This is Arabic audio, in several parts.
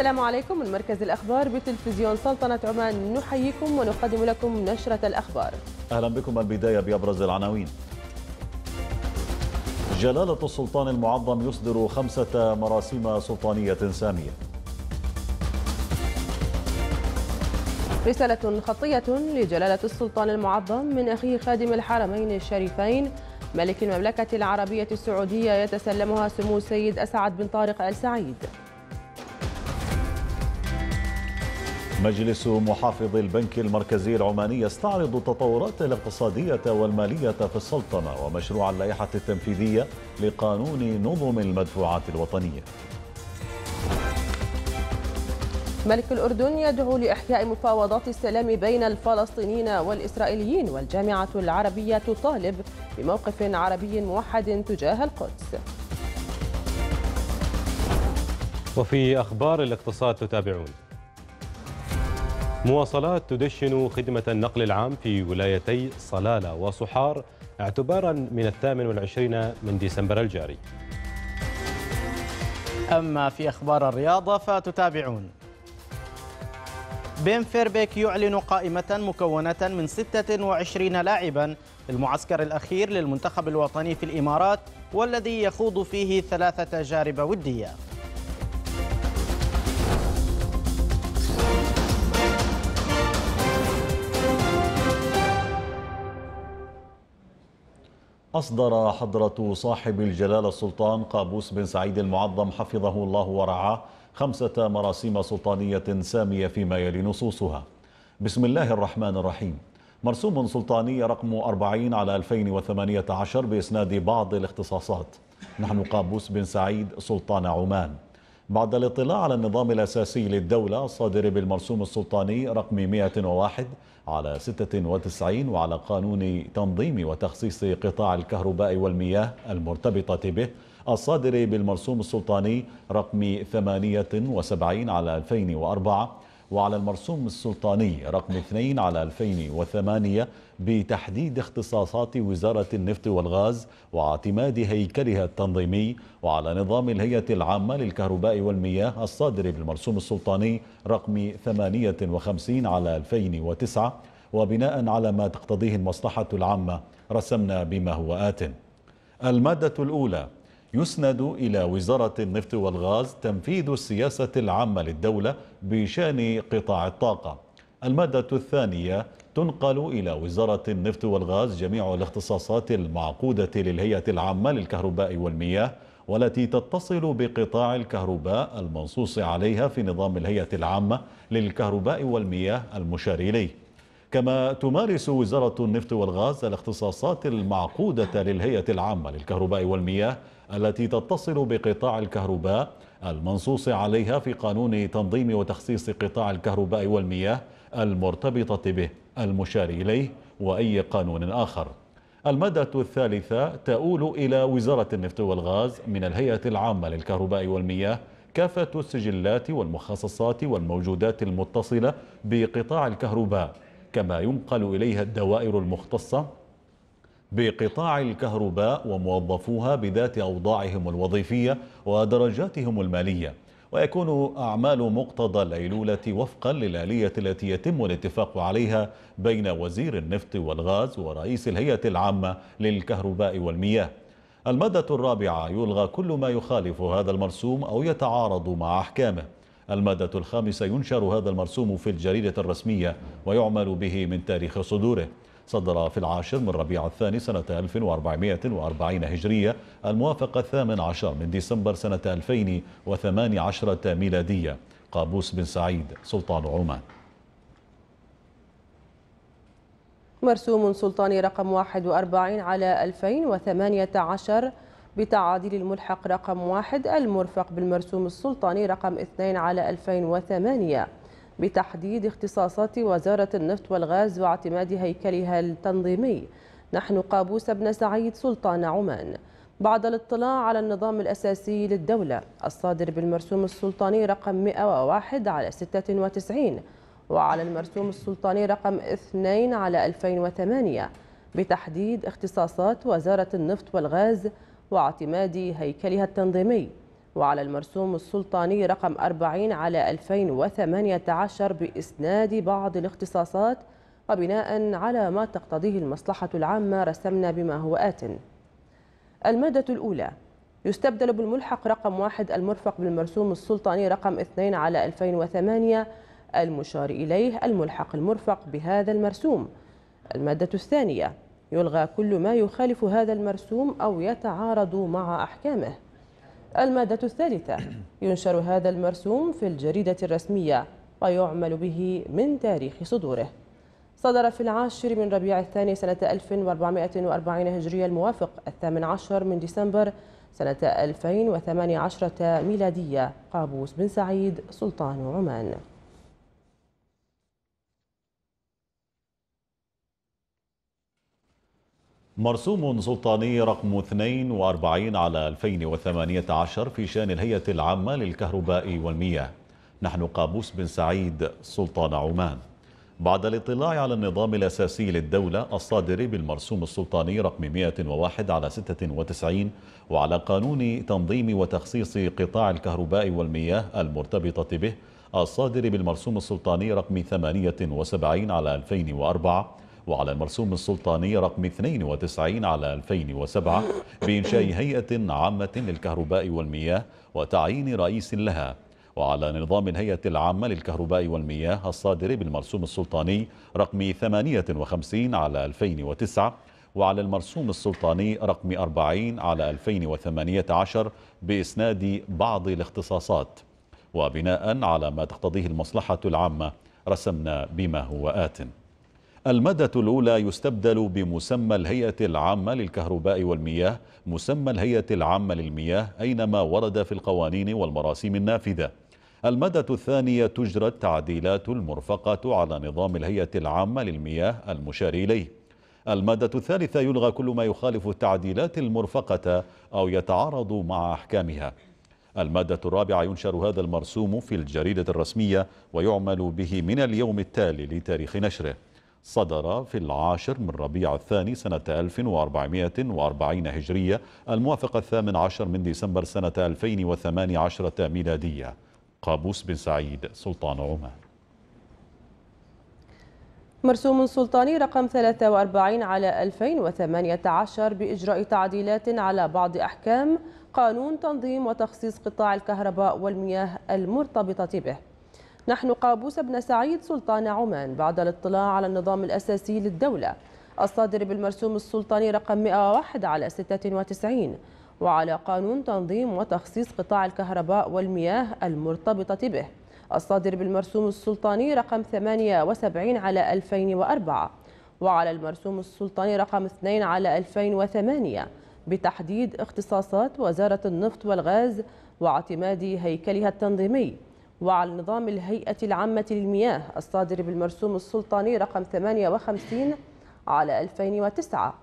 السلام عليكم من مركز الأخبار بتلفزيون سلطنة عمان. نحييكم ونقدم لكم نشرة الأخبار. أهلا بكم البداية بأبرز العناوين. جلالة السلطان المعظم يصدر خمسة مراسيم سلطانية سامية. رسالة خطية لجلالة السلطان المعظم من أخيه خادم الحرمين الشريفين. ملك المملكة العربية السعودية يتسلمها سمو السيد أسعد بن طارق آل سعيد مجلس محافظ البنك المركزي العماني يستعرض التطورات الاقتصادية والمالية في السلطنة ومشروع اللائحة التنفيذية لقانون نظم المدفوعات الوطنية. ملك الأردن يدعو لإحياء مفاوضات السلام بين الفلسطينيين والإسرائيليين والجامعة العربية تطالب بموقف عربي موحد تجاه القدس. وفي أخبار الاقتصاد تتابعون. مواصلات تدشن خدمة النقل العام في ولايتي صلالة وصحار اعتبارا من الثامن والعشرين من ديسمبر الجاري. أما في أخبار الرياضة فتتابعون. بين فيربيك يعلن قائمة مكونة من 26 لاعبا للمعسكر الأخير للمنتخب الوطني في الإمارات والذي يخوض فيه ثلاثة تجارب ودية. أصدر حضرة صاحب الجلالة السلطان قابوس بن سعيد المعظم حفظه الله ورعاه خمسة مراسيم سلطانية سامية فيما يلي نصوصها. بسم الله الرحمن الرحيم. مرسوم سلطاني رقم 40 على 2018 بإسناد بعض الاختصاصات. نحن قابوس بن سعيد سلطان عمان. بعد الاطلاع على النظام الأساسي للدولة الصادر بالمرسوم السلطاني رقم 101 على 96 وعلى قانون تنظيم وتخصيص قطاع الكهرباء والمياه المرتبطة به الصادر بالمرسوم السلطاني رقم 78 على 2004 وعلى المرسوم السلطاني رقم 2 على 2008 بتحديد اختصاصات وزارة النفط والغاز واعتماد هيكلها التنظيمي وعلى نظام الهيئة العامة للكهرباء والمياه الصادر بالمرسوم السلطاني رقم 58 على 2009 وبناء على ما تقتضيه المصلحة العامة رسمنا بما هو آت المادة الأولى يسند إلى وزارة النفط والغاز تنفيذ السياسة العامة للدولة بشأن قطاع الطاقة. المادة الثانية تنقل إلى وزارة النفط والغاز جميع الاختصاصات المعقودة للهيئة العامة للكهرباء والمياه والتي تتصل بقطاع الكهرباء المنصوص عليها في نظام الهيئة العامة للكهرباء والمياه المشار إليه. كما تمارس وزارة النفط والغاز الاختصاصات المعقودة للهيئة العامة للكهرباء والمياه التي تتصل بقطاع الكهرباء المنصوص عليها في قانون تنظيم وتخصيص قطاع الكهرباء والمياه المرتبطة به. المشار إليه وأي قانون آخر. المادة الثالثة تؤول إلى وزارة النفط والغاز من الهيئة العامة للكهرباء والمياه كافة السجلات والمخصصات والموجودات المتصلة بقطاع الكهرباء كما ينقل إليها الدوائر المختصة بقطاع الكهرباء وموظفوها بذات أوضاعهم الوظيفية ودرجاتهم المالية. ويكون أعمال مقتضى الأيلولة وفقا للآلية التي يتم الاتفاق عليها بين وزير النفط والغاز ورئيس الهيئة العامة للكهرباء والمياه. المادة الرابعة يلغى كل ما يخالف هذا المرسوم أو يتعارض مع أحكامه. المادة الخامسة ينشر هذا المرسوم في الجريدة الرسمية ويعمل به من تاريخ صدوره. صدر في العاشر من ربيع الثاني سنة 1440 هجرية الموافق الثامن عشر من ديسمبر سنة 2018 ميلادية. قابوس بن سعيد سلطان عمان. مرسوم سلطاني رقم 41 على 2018 بتعادل الملحق رقم 1 المرفق بالمرسوم السلطاني رقم 2 على 2008 بتحديد اختصاصات وزارة النفط والغاز واعتماد هيكلها التنظيمي. نحن قابوس بن سعيد سلطان عمان. بعد الاطلاع على النظام الأساسي للدولة الصادر بالمرسوم السلطاني رقم 101 على 96 وعلى المرسوم السلطاني رقم 2 على 2008 بتحديد اختصاصات وزارة النفط والغاز واعتماد هيكلها التنظيمي. وعلى المرسوم السلطاني رقم 40 على 2018 بإسناد بعض الاختصاصات وبناء على ما تقتضيه المصلحة العامة رسمنا بما هو آت. المادة الأولى. يستبدل بالملحق رقم واحد المرفق بالمرسوم السلطاني رقم 2 على 2008 المشار إليه الملحق المرفق بهذا المرسوم. المادة الثانية. يلغى كل ما يخالف هذا المرسوم أو يتعارض مع أحكامه. المادة الثالثة. ينشر هذا المرسوم في الجريدة الرسمية ويعمل به من تاريخ صدوره. صدر في العاشر من ربيع الثاني سنة 1440 هجرية الموافق الثامن عشر من ديسمبر سنة 2018 ميلادية. قابوس بن سعيد سلطان عمان. مرسوم سلطاني رقم 42 على 2018 في شان الهيئة العامة للكهرباء والمياه. نحن قابوس بن سعيد سلطان عمان. بعد الاطلاع على النظام الأساسي للدولة الصادر بالمرسوم السلطاني رقم 101 على 96 وعلى قانون تنظيم وتخصيص قطاع الكهرباء والمياه المرتبطة به الصادر بالمرسوم السلطاني رقم 78 على 2004 وعلى المرسوم السلطاني رقم 92 على 2007 بإنشاء هيئة عامة للكهرباء والمياه وتعيين رئيس لها. وعلى نظام الهيئة العامة للكهرباء والمياه الصادر بالمرسوم السلطاني رقم 58 على 2009 وعلى المرسوم السلطاني رقم 40 على 2018 بإسناد بعض الاختصاصات. وبناء على ما تقتضيه المصلحة العامة رسمنا بما هو آتٍ. المادة الأولى يستبدل بمسمى الهيئة العامة للكهرباء والمياه مسمى الهيئة العامة للمياه أينما ورد في القوانين والمراسيم النافذة. المادة الثانية تجرى التعديلات المرفقة على نظام الهيئة العامة للمياه المشار إليه. المادة الثالثة يلغى كل ما يخالف التعديلات المرفقة أو يتعارض مع أحكامها. المادة الرابعة ينشر هذا المرسوم في الجريدة الرسمية ويعمل به من اليوم التالي لتاريخ نشره. صدر في العاشر من ربيع الثاني سنة 1440 هجرية الموافق الثامن عشر من ديسمبر سنة 2018 ميلادية. قابوس بن سعيد سلطان عمان. مرسوم سلطاني رقم 43 على 2018 بإجراء تعديلات على بعض أحكام قانون تنظيم وتخصيص قطاع الكهرباء والمياه المرتبطة به. نحن قابوس بن سعيد سلطان عمان بعد الاطلاع على النظام الأساسي للدولة. الصادر بالمرسوم السلطاني رقم 101 على 96 وعلى قانون تنظيم وتخصيص قطاع الكهرباء والمياه المرتبطة به. الصادر بالمرسوم السلطاني رقم 78 على 2004 وعلى المرسوم السلطاني رقم 2 على 2008 بتحديد اختصاصات وزارة النفط والغاز واعتماد هيكلها التنظيمي. وعلى نظام الهيئة العامة للمياه الصادر بالمرسوم السلطاني رقم 58 على 2009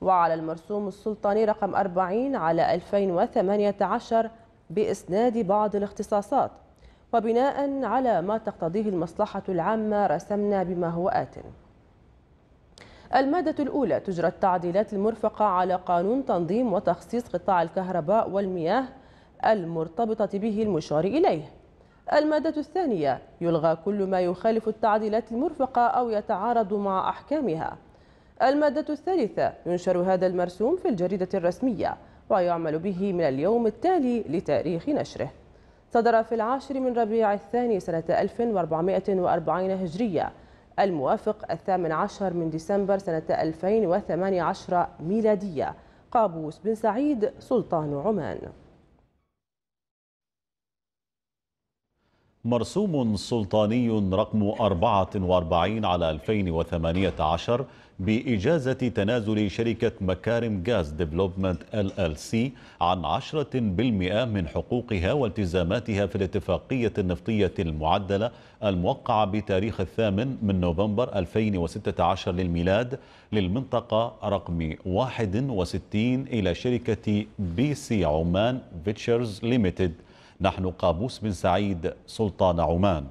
وعلى المرسوم السلطاني رقم 40 على 2018 بإسناد بعض الاختصاصات. وبناء على ما تقتضيه المصلحة العامة رسمنا بما هو آت المادة الأولى تجرى التعديلات المرفقة على قانون تنظيم وتخصيص قطاع الكهرباء والمياه المرتبطة به المشار إليه. المادة الثانية يلغى كل ما يخالف التعديلات المرفقة أو يتعارض مع أحكامها. المادة الثالثة ينشر هذا المرسوم في الجريدة الرسمية ويعمل به من اليوم التالي لتاريخ نشره. صدر في العاشر من ربيع الثاني سنة 1440 هجرية الموافق الثامن عشر من ديسمبر سنة 2018 ميلادية. قابوس بن سعيد سلطان عمان. مرسوم سلطاني رقم 44 على 2018 بإجازة تنازل شركة Makarim Gas Development LLC عن 10% من حقوقها والتزاماتها في الاتفاقية النفطية المعدلة الموقعة بتاريخ الثامن من نوفمبر 2016 للميلاد للمنطقة رقم 61 إلى شركة PC Oman Ventures Limited. نحن قابوس بن سعيد سلطان عمان.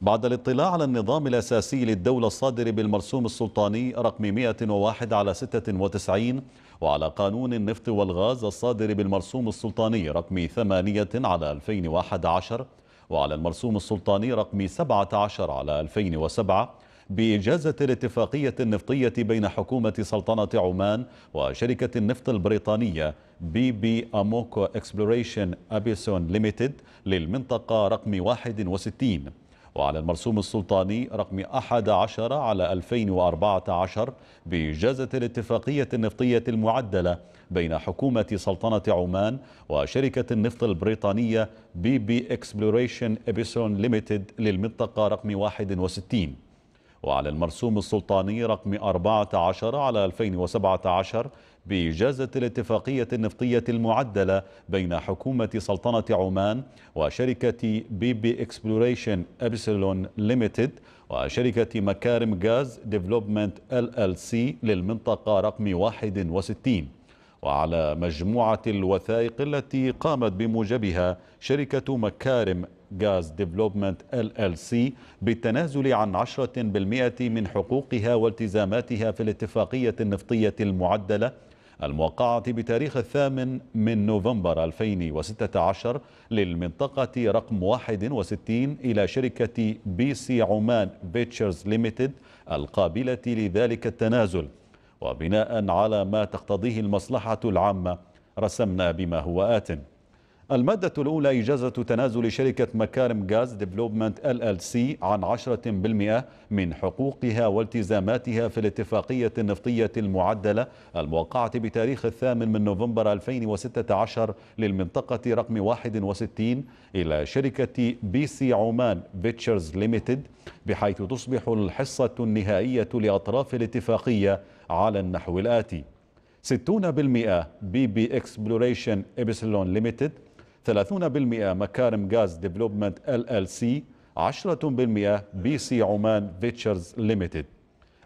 بعد الاطلاع على النظام الأساسي للدولة الصادر بالمرسوم السلطاني رقم 101 على 96 وعلى قانون النفط والغاز الصادر بالمرسوم السلطاني رقم 8 على 2011 وعلى المرسوم السلطاني رقم 17 على 2007 بإجازة الاتفاقية النفطية بين حكومة سلطنة عمان وشركة النفط البريطانية BP Amoco Exploration Epsilon Limited للمنطقة رقم 61 وعلى المرسوم السلطاني رقم 11 على 2014 بإجازة الاتفاقية النفطية المعدلة بين حكومة سلطنة عمان وشركة النفط البريطانية BP Exploration Epsilon Limited للمنطقة رقم 61 وعلى المرسوم السلطاني رقم 14 على 2017 بإجازة الاتفاقية النفطية المعدلة بين حكومة سلطنة عمان وشركة BP Exploration Epsilon Limited وشركة مكارم Gas Development LLC للمنطقة رقم 61 وعلى مجموعة الوثائق التي قامت بموجبها شركة مكارم Gas Development LLC بالتنازل عن 10% من حقوقها والتزاماتها في الاتفاقية النفطية المعدلة الموقعة بتاريخ الثامن من نوفمبر 2016 للمنطقة رقم 61 إلى شركة PC Oman Ventures Limited القابلة لذلك التنازل. وبناء على ما تقتضيه المصلحة العامة رسمنا بما هو آتٍ. المادة الأولى إجازة تنازل شركة مكارم Gas Development LLC عن 10% من حقوقها والتزاماتها في الاتفاقية النفطية المعدلة الموقعة بتاريخ الثامن من نوفمبر 2016 للمنطقة رقم 61 إلى شركة PC Oman Ventures Limited بحيث تصبح الحصة النهائية لأطراف الاتفاقية على النحو الآتي. 60% BP Exploration Epsilon Limited 30% مكارم Gas Development LLC 10% PC Oman Ventures Limited.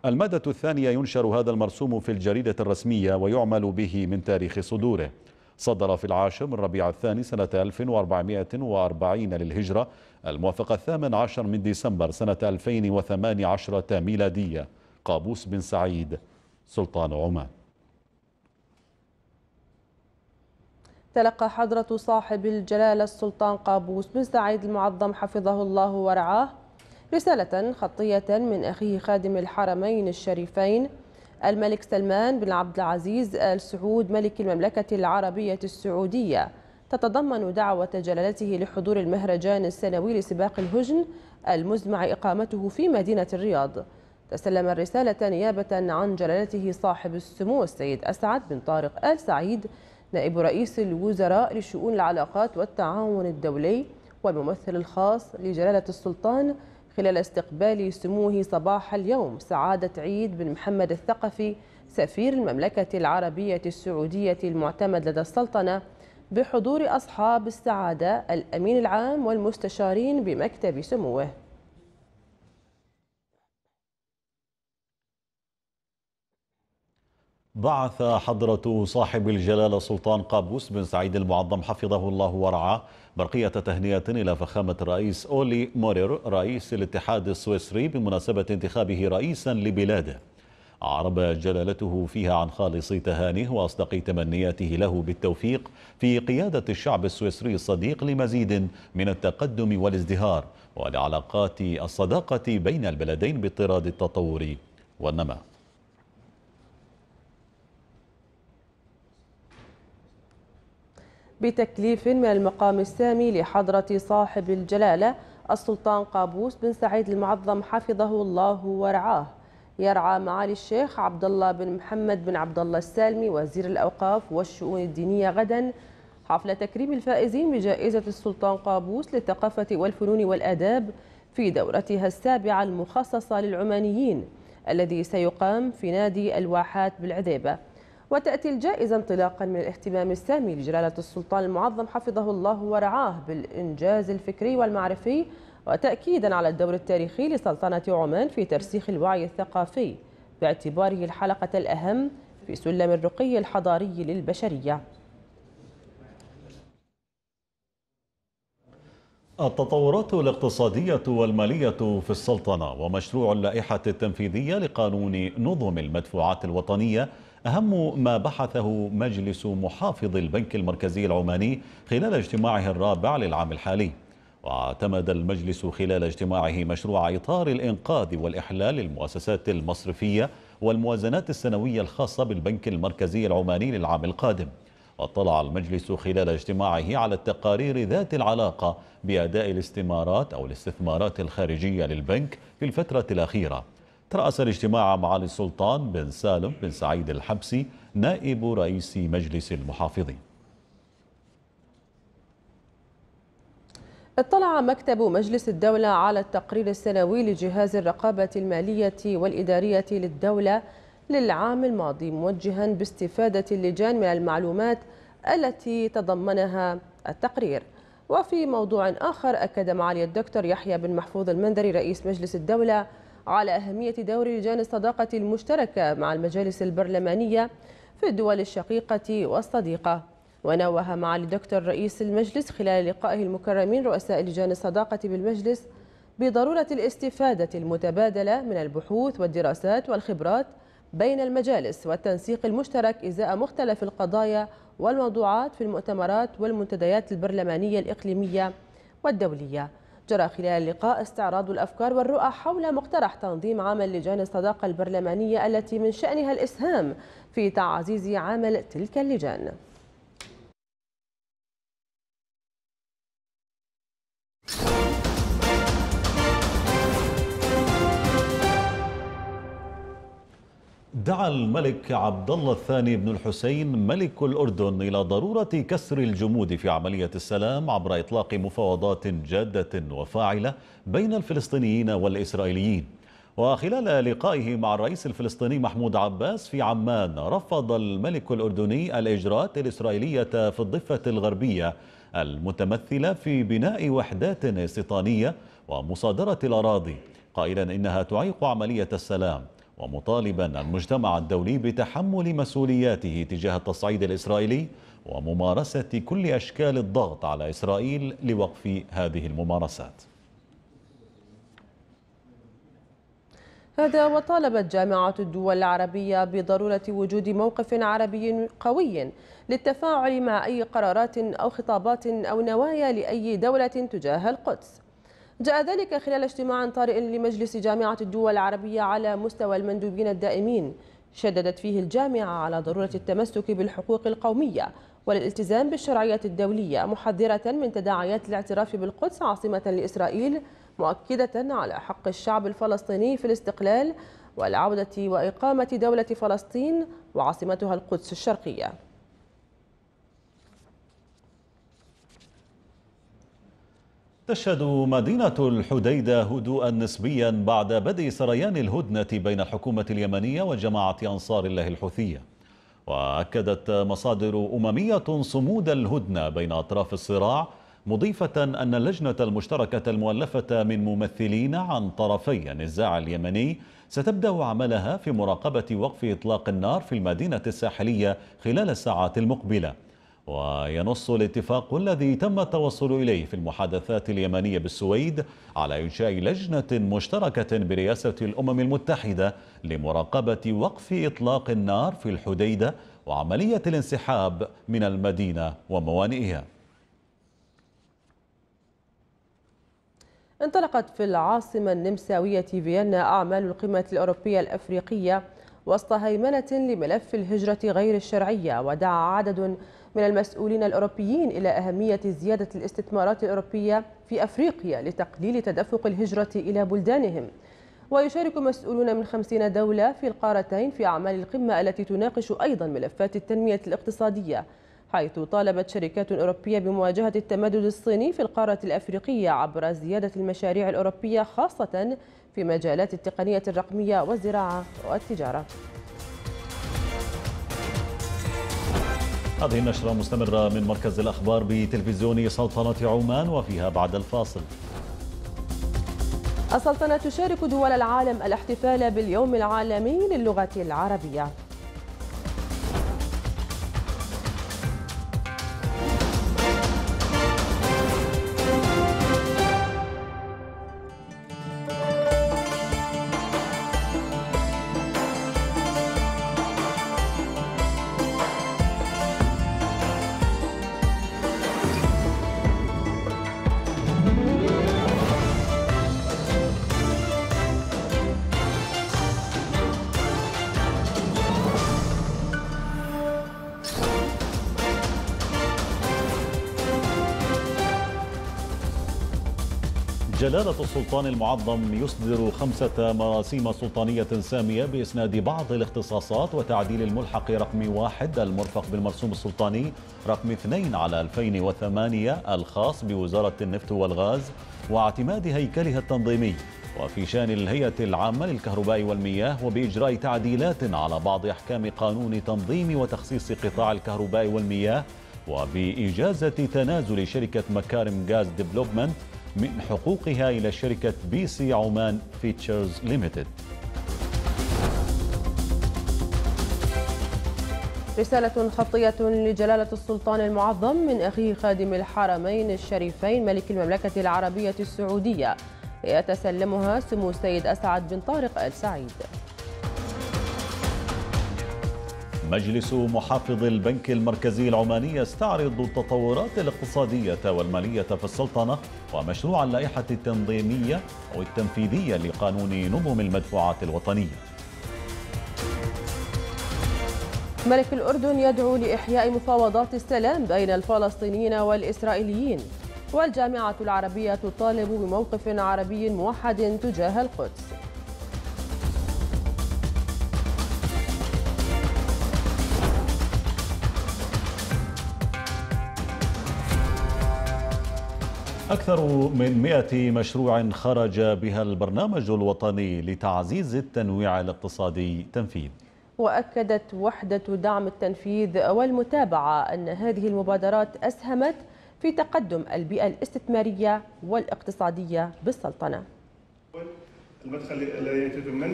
المادة الثانية ينشر هذا المرسوم في الجريدة الرسمية ويعمل به من تاريخ صدوره. صدر في العاشر من ربيع الثاني سنة 1440 للهجرة الموافق الثامن عشر من ديسمبر سنة 2018 ميلادية. قابوس بن سعيد سلطان عمان. تلقى حضرة صاحب الجلالة السلطان قابوس بن سعيد المعظم حفظه الله ورعاه رسالة خطية من أخيه خادم الحرمين الشريفين الملك سلمان بن عبد العزيز آل سعود ملك المملكة العربية السعودية. تتضمن دعوة جلالته لحضور المهرجان السنوي لسباق الهجن المزمع إقامته في مدينة الرياض. تسلم الرسالة نيابة عن جلالته صاحب السمو السيد أسعد بن طارق آل سعيد نائب رئيس الوزراء لشؤون العلاقات والتعاون الدولي والممثل الخاص لجلالة السلطان خلال استقبال سموه صباح اليوم سعادة عيد بن محمد الثقفي سفير المملكة العربية السعودية المعتمد لدى السلطنة بحضور أصحاب السعادة الأمين العام والمستشارين بمكتب سموه. بعث حضرة صاحب الجلالة سلطان قابوس بن سعيد المعظم حفظه الله ورعاه برقية تهنئة إلى فخامة الرئيس أولي مورير رئيس الاتحاد السويسري بمناسبة انتخابه رئيسا لبلاده. عرب جلالته فيها عن خالص تهانيه وأصدق تمنياته له بالتوفيق في قيادة الشعب السويسري الصديق لمزيد من التقدم والازدهار ولعلاقات الصداقة بين البلدين باضطراد التطور والنماء بتكليف من المقام السامي لحضرة صاحب الجلالة السلطان قابوس بن سعيد المعظم حفظه الله ورعاه. يرعى معالي الشيخ عبد الله بن محمد بن عبد الله السالمي وزير الأوقاف والشؤون الدينية غدا. حفل تكريم الفائزين بجائزة السلطان قابوس للثقافة والفنون والآداب في دورتها السابعة المخصصة للعمانيين الذي سيقام في نادي الواحات بالعذيبة. وتأتي الجائزة انطلاقا من الاهتمام السامي لجلالة السلطان المعظم حفظه الله ورعاه بالإنجاز الفكري والمعرفي وتأكيدا على الدور التاريخي لسلطنة عمان في ترسيخ الوعي الثقافي باعتباره الحلقة الأهم في سلم الرقي الحضاري للبشرية. التطورات الاقتصادية والمالية في السلطنة ومشروع اللائحة التنفيذية لقانون نظم المدفوعات الوطنية أهم ما بحثه مجلس محافظ البنك المركزي العماني خلال اجتماعه الرابع للعام الحالي. واعتمد المجلس خلال اجتماعه مشروع إطار الإنقاذ والإحلال للمؤسسات المصرفية والموازنات السنوية الخاصة بالبنك المركزي العماني للعام القادم. واطلع المجلس خلال اجتماعه على التقارير ذات العلاقة بأداء الاستمارات أو الاستثمارات الخارجية للبنك في الفترة الأخيرة. ترأس الاجتماع معالي السلطان بن سالم بن سعيد الحبسي نائب رئيس مجلس المحافظين. اطلع مكتب مجلس الدولة على التقرير السنوي لجهاز الرقابة المالية والإدارية للدولة للعام الماضي موجها باستفادة اللجان من المعلومات التي تضمنها التقرير. وفي موضوع آخر أكد معالي الدكتور يحيى بن محفوظ المنذري رئيس مجلس الدولة على أهمية دور لجان الصداقة المشتركة مع المجالس البرلمانية في الدول الشقيقة والصديقة. ونوه معالي الدكتور رئيس المجلس خلال لقائه المكرمين رؤساء لجان الصداقة بالمجلس بضرورة الاستفادة المتبادلة من البحوث والدراسات والخبرات بين المجالس والتنسيق المشترك إزاء مختلف القضايا والموضوعات في المؤتمرات والمنتديات البرلمانية الإقليمية والدولية. جرى خلال اللقاء استعراض الأفكار والرؤى حول مقترح تنظيم عمل لجان الصداقة البرلمانية التي من شأنها الإسهام في تعزيز عمل تلك اللجان. دعا الملك عبد الله الثاني بن الحسين ملك الأردن إلى ضرورة كسر الجمود في عملية السلام عبر إطلاق مفاوضات جادة وفاعلة بين الفلسطينيين والإسرائيليين. وخلال لقائه مع الرئيس الفلسطيني محمود عباس في عمان رفض الملك الأردني الإجراءات الإسرائيلية في الضفة الغربية المتمثلة في بناء وحدات استيطانية ومصادرة الأراضي. قائلا إنها تعيق عملية السلام. ومطالبا المجتمع الدولي بتحمل مسؤولياته تجاه التصعيد الإسرائيلي وممارسة كل أشكال الضغط على إسرائيل لوقف هذه الممارسات. هذا وطالبت جامعة الدول العربية بضرورة وجود موقف عربي قوي للتفاعل مع أي قرارات أو خطابات أو نوايا لأي دولة تجاه القدس. جاء ذلك خلال اجتماع طارئ لمجلس جامعة الدول العربية على مستوى المندوبين الدائمين. شددت فيه الجامعة على ضرورة التمسك بالحقوق القومية والالتزام بالشرعية الدولية محذرة من تداعيات الاعتراف بالقدس عاصمة لإسرائيل مؤكدة على حق الشعب الفلسطيني في الاستقلال والعودة وإقامة دولة فلسطين وعاصمتها القدس الشرقية. تشهد مدينة الحديدة هدوءا نسبيا بعد بدء سريان الهدنة بين الحكومة اليمنية وجماعة أنصار الله الحوثية. وأكدت مصادر أممية صمود الهدنة بين أطراف الصراع مضيفة أن اللجنة المشتركة المؤلفة من ممثلين عن طرفي النزاع اليمني ستبدأ عملها في مراقبة وقف إطلاق النار في المدينة الساحلية خلال الساعات المقبلة. وينص الاتفاق الذي تم التوصل إليه في المحادثات اليمنية بالسويد على إنشاء لجنة مشتركة برئاسة الأمم المتحدة لمراقبة وقف إطلاق النار في الحديدة وعملية الانسحاب من المدينة وموانئها. انطلقت في العاصمة النمساوية فيينا أعمال القمة الأوروبية الأفريقية وسط هيمنة لملف الهجرة غير الشرعية ودعا عدد من المسؤولين الأوروبيين إلى أهمية زيادة الاستثمارات الأوروبية في أفريقيا لتقليل تدفق الهجرة إلى بلدانهم. ويشارك مسؤولون من خمسين دولة في القارتين في أعمال القمة التي تناقش أيضا ملفات التنمية الاقتصادية حيث طالبت شركات أوروبية بمواجهة التمدد الصيني في القارة الأفريقية عبر زيادة المشاريع الأوروبية خاصة في مجالات التقنية الرقمية والزراعة والتجارة. هذه النشرة مستمرة من مركز الأخبار بتلفزيون سلطنة عمان وفيها بعد الفاصل. السلطنة تشارك دول العالم الاحتفال باليوم العالمي للغة العربية. جلالة السلطان المعظم يصدر خمسة مراسيم سلطانية سامية بإسناد بعض الاختصاصات وتعديل الملحق رقم واحد المرفق بالمرسوم السلطاني رقم اثنين على 2008 الخاص بوزارة النفط والغاز واعتماد هيكلها التنظيمي. وفي شان الهيئة العامة للكهرباء والمياه وبإجراء تعديلات على بعض أحكام قانون تنظيم وتخصيص قطاع الكهرباء والمياه وبإجازة تنازل شركة مكارم Gas Development من حقوقها إلى شركة PC Oman Ventures Limited رسالة خطية لجلالة السلطان المعظم من أخيه خادم الحرمين الشريفين ملك المملكة العربية السعودية. يتسلمها سمو السيد أسعد بن طارق آل سعيد. مجلس محافظ البنك المركزي العماني يستعرض التطورات الاقتصادية والمالية في السلطنة ومشروع اللائحة التنظيمية أو التنفيذية لقانون نظم المدفوعات الوطنية. ملك الأردن يدعو لإحياء مفاوضات السلام بين الفلسطينيين والإسرائيليين والجامعة العربية تطالب بموقف عربي موحد تجاه القدس. أكثر من 100 مشروع خرج بها البرنامج الوطني لتعزيز التنويع الاقتصادي تنفيذ. وأكدت وحدة دعم التنفيذ والمتابعة أن هذه المبادرات أسهمت في تقدم البيئة الاستثمارية والاقتصادية بالسلطنة.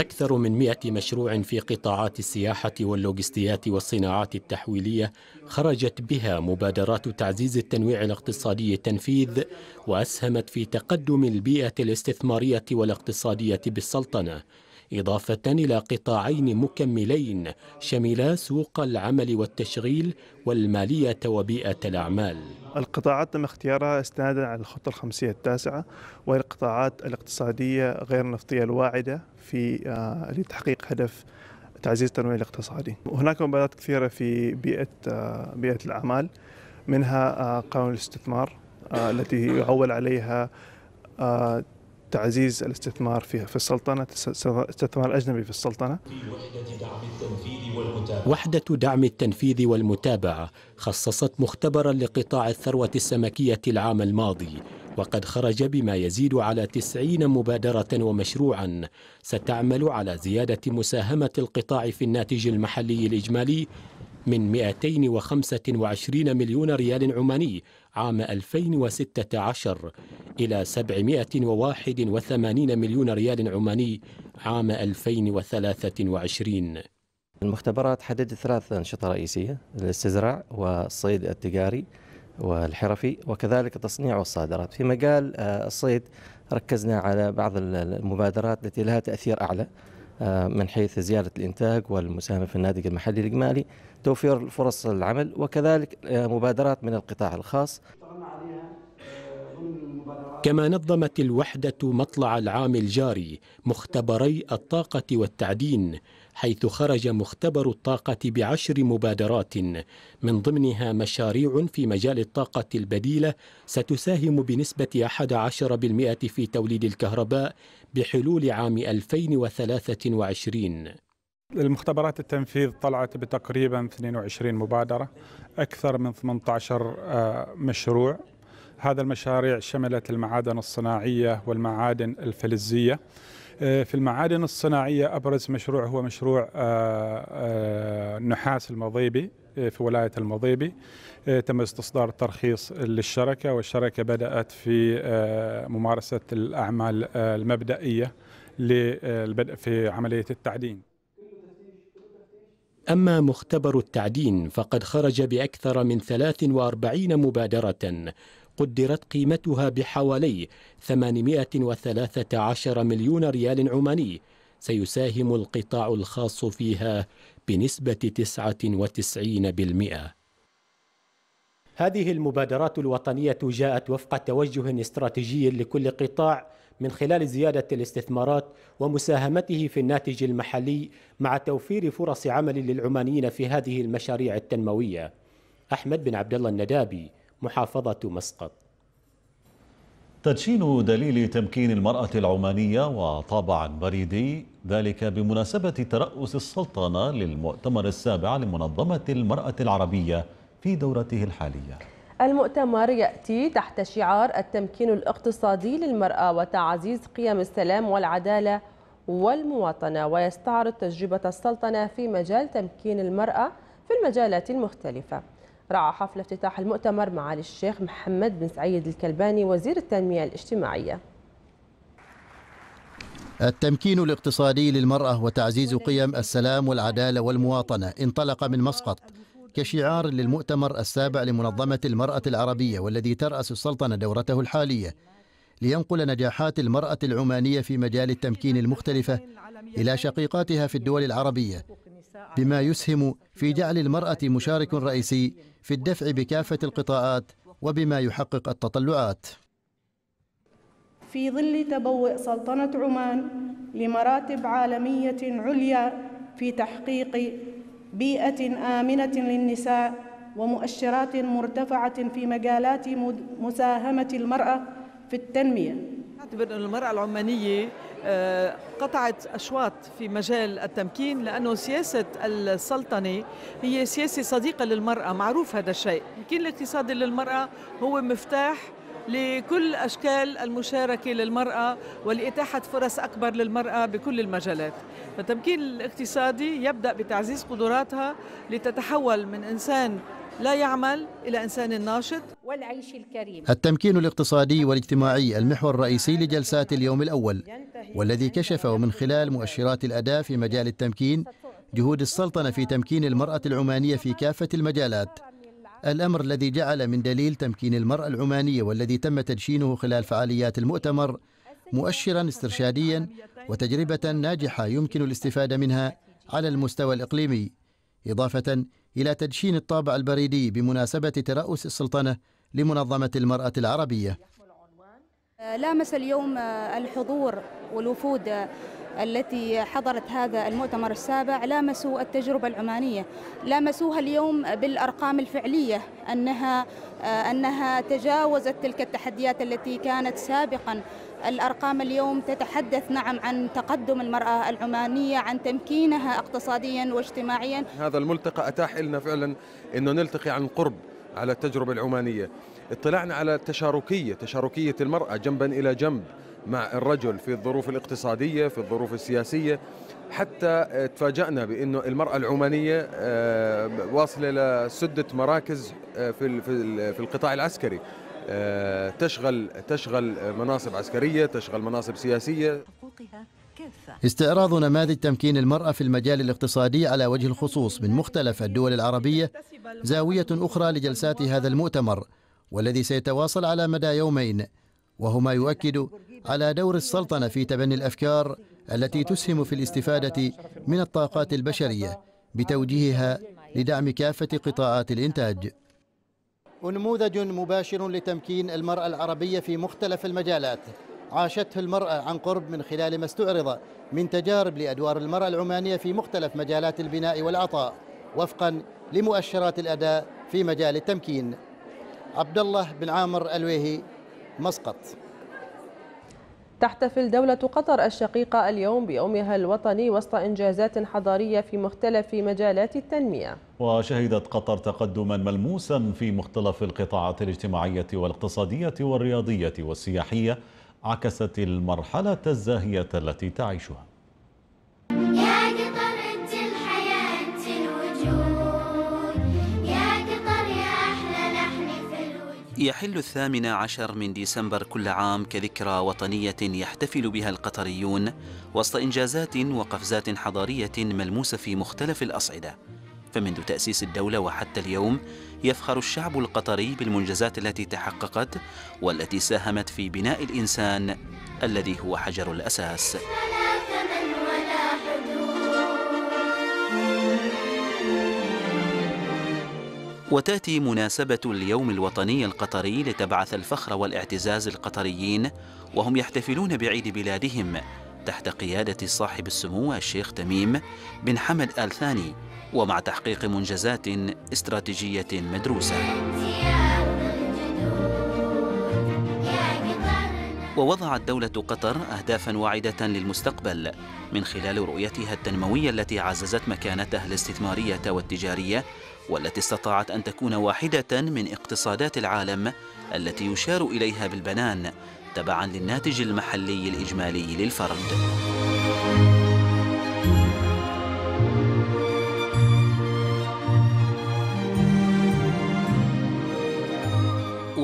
أكثر من مئة مشروع في قطاعات السياحة واللوجستيات والصناعات التحويلية خرجت بها مبادرات تعزيز التنويع الاقتصادي تنفيذ وأسهمت في تقدم البيئة الاستثمارية والاقتصادية بالسلطنة. إضافة إلى قطاعين مكملين شملا سوق العمل والتشغيل والمالية وبيئة الأعمال. القطاعات تم اختيارها استنادا على الخطة الخمسية التاسعة وهي القطاعات الاقتصادية غير النفطية الواعدة في آه، لتحقيق هدف تعزيز التنويع الاقتصادي. هناك مبادرات كثيرة في بيئة آه، بيئة الأعمال منها آه، قانون الاستثمار التي يعول عليها تعزيز الاستثمار في في السلطنة الاستثمار الأجنبي في السلطنة. وحدة دعم التنفيذ والمتابعة خصصت مختبرا لقطاع الثروة السمكية العام الماضي وقد خرج بما يزيد على تسعين مبادرة ومشروعا ستعمل على زيادة مساهمة القطاع في الناتج المحلي الإجمالي من 225 مليون ريال عماني عام 2016 إلى 781 مليون ريال عماني عام 2023 المختبرات حددت ثلاث أنشطة رئيسية الاستزراع والصيد التجاري والحرفي وكذلك التصنيع والصادرات في مجال آه، الصيد ركزنا على بعض المبادرات التي لها تأثير أعلى آه، من حيث زيادة الإنتاج والمساهمة في الناتج المحلي الإجمالي توفير فرص العمل وكذلك آه، مبادرات من القطاع الخاص. كما نظمت الوحدة مطلع العام الجاري مختبري الطاقة والتعدين حيث خرج مختبر الطاقة بعشر مبادرات من ضمنها مشاريع في مجال الطاقة البديلة ستساهم بنسبة 11% في توليد الكهرباء بحلول عام 2023 المختبرات التنفيذ طلعت بتقريبا 22 مبادرة أكثر من 18 آه، مشروع. هذا المشاريع شملت المعادن الصناعية والمعادن الفلزية. آه، في المعادن الصناعية أبرز مشروع هو مشروع آه، نحاس المضيبي في ولاية المضيبي. تم استصدار الترخيص للشركة والشركة بدأت في ممارسة الأعمال المبدئية للبدء في عملية التعدين. أما مختبر التعدين فقد خرج بأكثر من 43 مبادرة قدرت قيمتها بحوالي 813 مليون ريال عماني. سيساهم القطاع الخاص فيها بنسبة 99% هذه المبادرات الوطنية جاءت وفق توجه استراتيجي لكل قطاع من خلال زيادة الاستثمارات ومساهمته في الناتج المحلي مع توفير فرص عمل للعمانيين في هذه المشاريع التنموية. أحمد بن عبد الله الندابي محافظة مسقط. تدشين دليل تمكين المرأة العمانية وطابع بريدي ذلك بمناسبة ترأس السلطنة للمؤتمر السابع لمنظمة المرأة العربية في دورته الحالية. المؤتمر يأتي تحت شعار التمكين الاقتصادي للمرأة وتعزيز قيم السلام والعدالة والمواطنة ويستعرض تجربة السلطنة في مجال تمكين المرأة في المجالات المختلفة. رعى حفل افتتاح المؤتمر معالي الشيخ محمد بن سعيد الكلباني وزير التنمية الاجتماعية. التمكين الاقتصادي للمرأة وتعزيز قيم السلام والعدالة والمواطنة. انطلق من مسقط. كشعار للمؤتمر السابع لمنظمة المرأة العربية والذي ترأس السلطنة دورته الحالية لينقل نجاحات المرأة العمانية في مجال التمكين المختلفة إلى شقيقاتها في الدول العربية بما يسهم في جعل المرأة مشارك رئيسي في الدفع بكافة القطاعات وبما يحقق التطلعات. في ظل تبوء سلطنة عمان لمراتب عالمية عليا في تحقيق بيئة آمنة للنساء ومؤشرات مرتفعة في مجالات مساهمة المرأة في التنمية. أعتبر أن المرأة العمانية قطعت أشواط في مجال التمكين لأنه سياسة السلطنة هي سياسة صديقة للمرأة معروف هذا الشيء. التمكين الاقتصادي للمرأة هو مفتاح لكل أشكال المشاركة للمرأة ولإتاحة فرص أكبر للمرأة بكل المجالات. فالتمكين الاقتصادي يبدأ بتعزيز قدراتها لتتحول من إنسان لا يعمل إلى إنسان ناشط. والعيش الكريم. التمكين الاقتصادي والاجتماعي المحور الرئيسي لجلسات اليوم الأول والذي كشف ومن خلال مؤشرات الأداء في مجال التمكين جهود السلطنة في تمكين المرأة العمانية في كافة المجالات. الأمر الذي جعل من دليل تمكين المرأة العمانية والذي تم تدشينه خلال فعاليات المؤتمر مؤشرا استرشاديا وتجربة ناجحة يمكن الاستفادة منها على المستوى الإقليمي إضافة إلى تدشين الطابع البريدي بمناسبة ترأس السلطنة لمنظمة المرأة العربية. لامس اليوم الحضور والوفود التي حضرت هذا المؤتمر السابع لامسوا التجربة العمانية لامسوها اليوم بالأرقام الفعلية أنها أنها تجاوزت تلك التحديات التي كانت سابقا. الأرقام اليوم تتحدث نعم عن تقدم المرأة العمانية عن تمكينها اقتصاديا واجتماعيا. هذا الملتقى أتاح لنا فعلا أنه نلتقي عن قرب على التجربة العمانية. اطلعنا على التشاركية تشاركية المرأة جنبا إلى جنب. مع الرجل في الظروف الاقتصادية في الظروف السياسية. حتى تفاجأنا بأنه المرأة العمانية واصلة لسدة مراكز في في القطاع العسكري. تشغل تشغل مناصب عسكرية تشغل مناصب سياسية. استعراض نماذج تمكين المرأة في المجال الاقتصادي على وجه الخصوص من مختلف الدول العربية زاوية أخرى لجلسات هذا المؤتمر والذي سيتواصل على مدى يومين وهو ما يؤكد على دور السلطنة في تبني الأفكار التي تسهم في الاستفادة من الطاقات البشرية بتوجيهها لدعم كافة قطاعات الإنتاج. نموذج مباشر لتمكين المرأة العربية في مختلف المجالات. عاشته المرأة عن قرب من خلال ما استعرض من تجارب لأدوار المرأة العمانية في مختلف مجالات البناء والعطاء وفقا لمؤشرات الأداء في مجال التمكين. عبد الله بن عامر الويهي مسقط. تحتفل دولة قطر الشقيقة اليوم بيومها الوطني وسط إنجازات حضارية في مختلف مجالات التنمية. وشهدت قطر تقدما ملموسا في مختلف القطاعات الاجتماعية والاقتصادية والرياضية والسياحية عكست المرحلة الزاهية التي تعيشها. يحل الثامن عشر من ديسمبر كل عام كذكرى وطنية يحتفل بها القطريون وسط إنجازات وقفزات حضارية ملموسة في مختلف الأصعدة. فمنذ تأسيس الدولة وحتى اليوم يفخر الشعب القطري بالمنجزات التي تحققت والتي ساهمت في بناء الإنسان الذي هو حجر الأساس. وتأتي مناسبة اليوم الوطني القطري لتبعث الفخر والاعتزاز القطريين وهم يحتفلون بعيد بلادهم تحت قيادة صاحب السمو الشيخ تميم بن حمد آل ثاني ومع تحقيق منجزات استراتيجية مدروسة. ووضعت دولة قطر أهدافا واعدة للمستقبل. من خلال رؤيتها التنموية التي عززت مكانتها الاستثمارية والتجارية والتي استطاعت أن تكون واحدة من اقتصادات العالم التي يشار إليها بالبنان تبعا للناتج المحلي الإجمالي للفرد.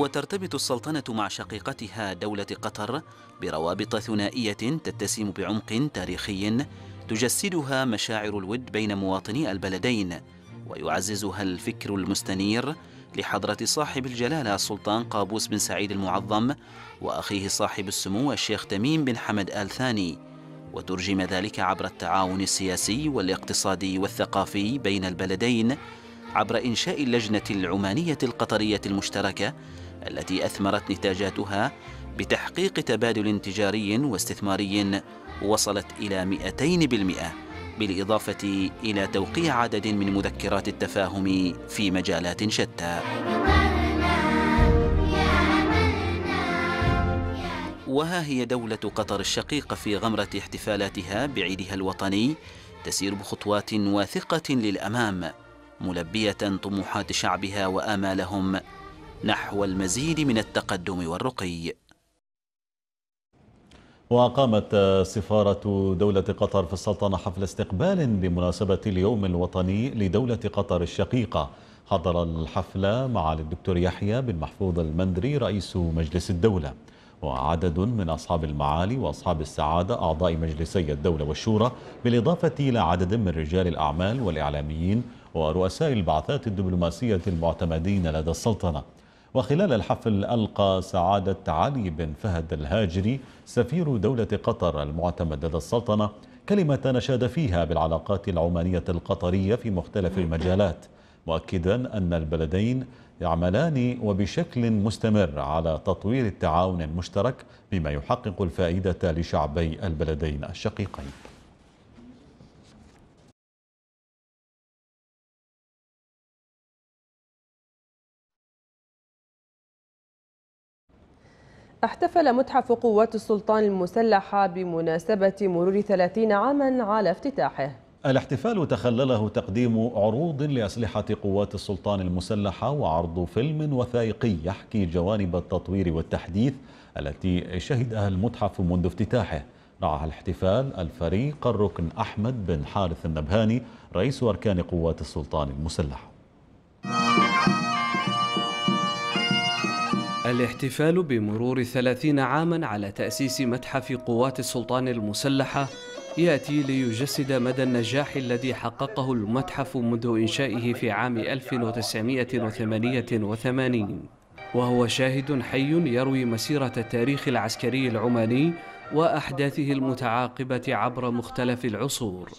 وترتبط السلطنة مع شقيقتها دولة قطر بروابط ثنائية تتسم بعمق تاريخي تجسدها مشاعر الود بين مواطني البلدين ويعززها الفكر المستنير لحضرة صاحب الجلالة السلطان قابوس بن سعيد المعظم وأخيه صاحب السمو الشيخ تميم بن حمد آل ثاني. وترجم ذلك عبر التعاون السياسي والاقتصادي والثقافي بين البلدين عبر إنشاء اللجنة العمانية القطرية المشتركة التي أثمرت نتاجاتها بتحقيق تبادل تجاري واستثماري وصلت إلى 200% بالإضافة إلى توقيع عدد من مذكرات التفاهم في مجالات شتى. وها هي دولة قطر الشقيقة في غمرة احتفالاتها بعيدها الوطني تسير بخطوات واثقة للأمام ملبية طموحات شعبها وآمالهم نحو المزيد من التقدم والرقي. وقامت سفارة دولة قطر في السلطنة حفل استقبال بمناسبة اليوم الوطني لدولة قطر الشقيقة. حضر الحفل معالي الدكتور يحيى بن محفوظ المندري رئيس مجلس الدولة. وعدد من أصحاب المعالي وأصحاب السعادة أعضاء مجلسي الدولة والشورى بالإضافة إلى عدد من رجال الأعمال والإعلاميين ورؤساء البعثات الدبلوماسية المعتمدين لدى السلطنة. وخلال الحفل ألقى سعادة علي بن فهد الهاجري سفير دولة قطر المعتمد لدى السلطنة كلمة نشاد فيها بالعلاقات العمانية القطرية في مختلف المجالات مؤكدا أن البلدين يعملان وبشكل مستمر على تطوير التعاون المشترك بما يحقق الفائدة لشعبي البلدين الشقيقين. احتفل متحف قوات السلطان المسلحة بمناسبة مرور 30 عاما على افتتاحه. الاحتفال تخلله تقديم عروض لأسلحة قوات السلطان المسلحة وعرض فيلم وثائقي يحكي جوانب التطوير والتحديث التي شهدها المتحف منذ افتتاحه. رعى الاحتفال الفريق الركن أحمد بن حارث النبهاني رئيس أركان قوات السلطان المسلحة. الاحتفال بمرور ثلاثين عاما على تأسيس متحف قوات السلطان المسلحة يأتي ليجسد مدى النجاح الذي حققه المتحف منذ إنشائه في عام 1988 وهو شاهد حي يروي مسيرة التاريخ العسكري العماني وأحداثه المتعاقبة عبر مختلف العصور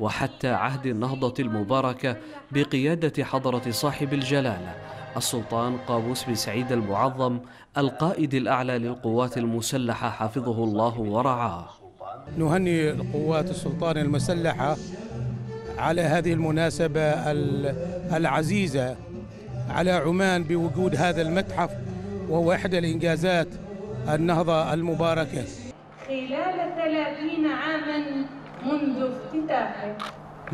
وحتى عهد النهضة المباركة بقيادة حضرة صاحب الجلالة السلطان قابوس بن سعيد المعظم القائد الأعلى للقوات المسلحة حفظه الله ورعاه. نهني القوات السلطان المسلحة على هذه المناسبة العزيزة على عمان بوجود هذا المتحف وهو إحدى الإنجازات النهضة المباركة. خلال ثلاثين عاما منذ افتتاحه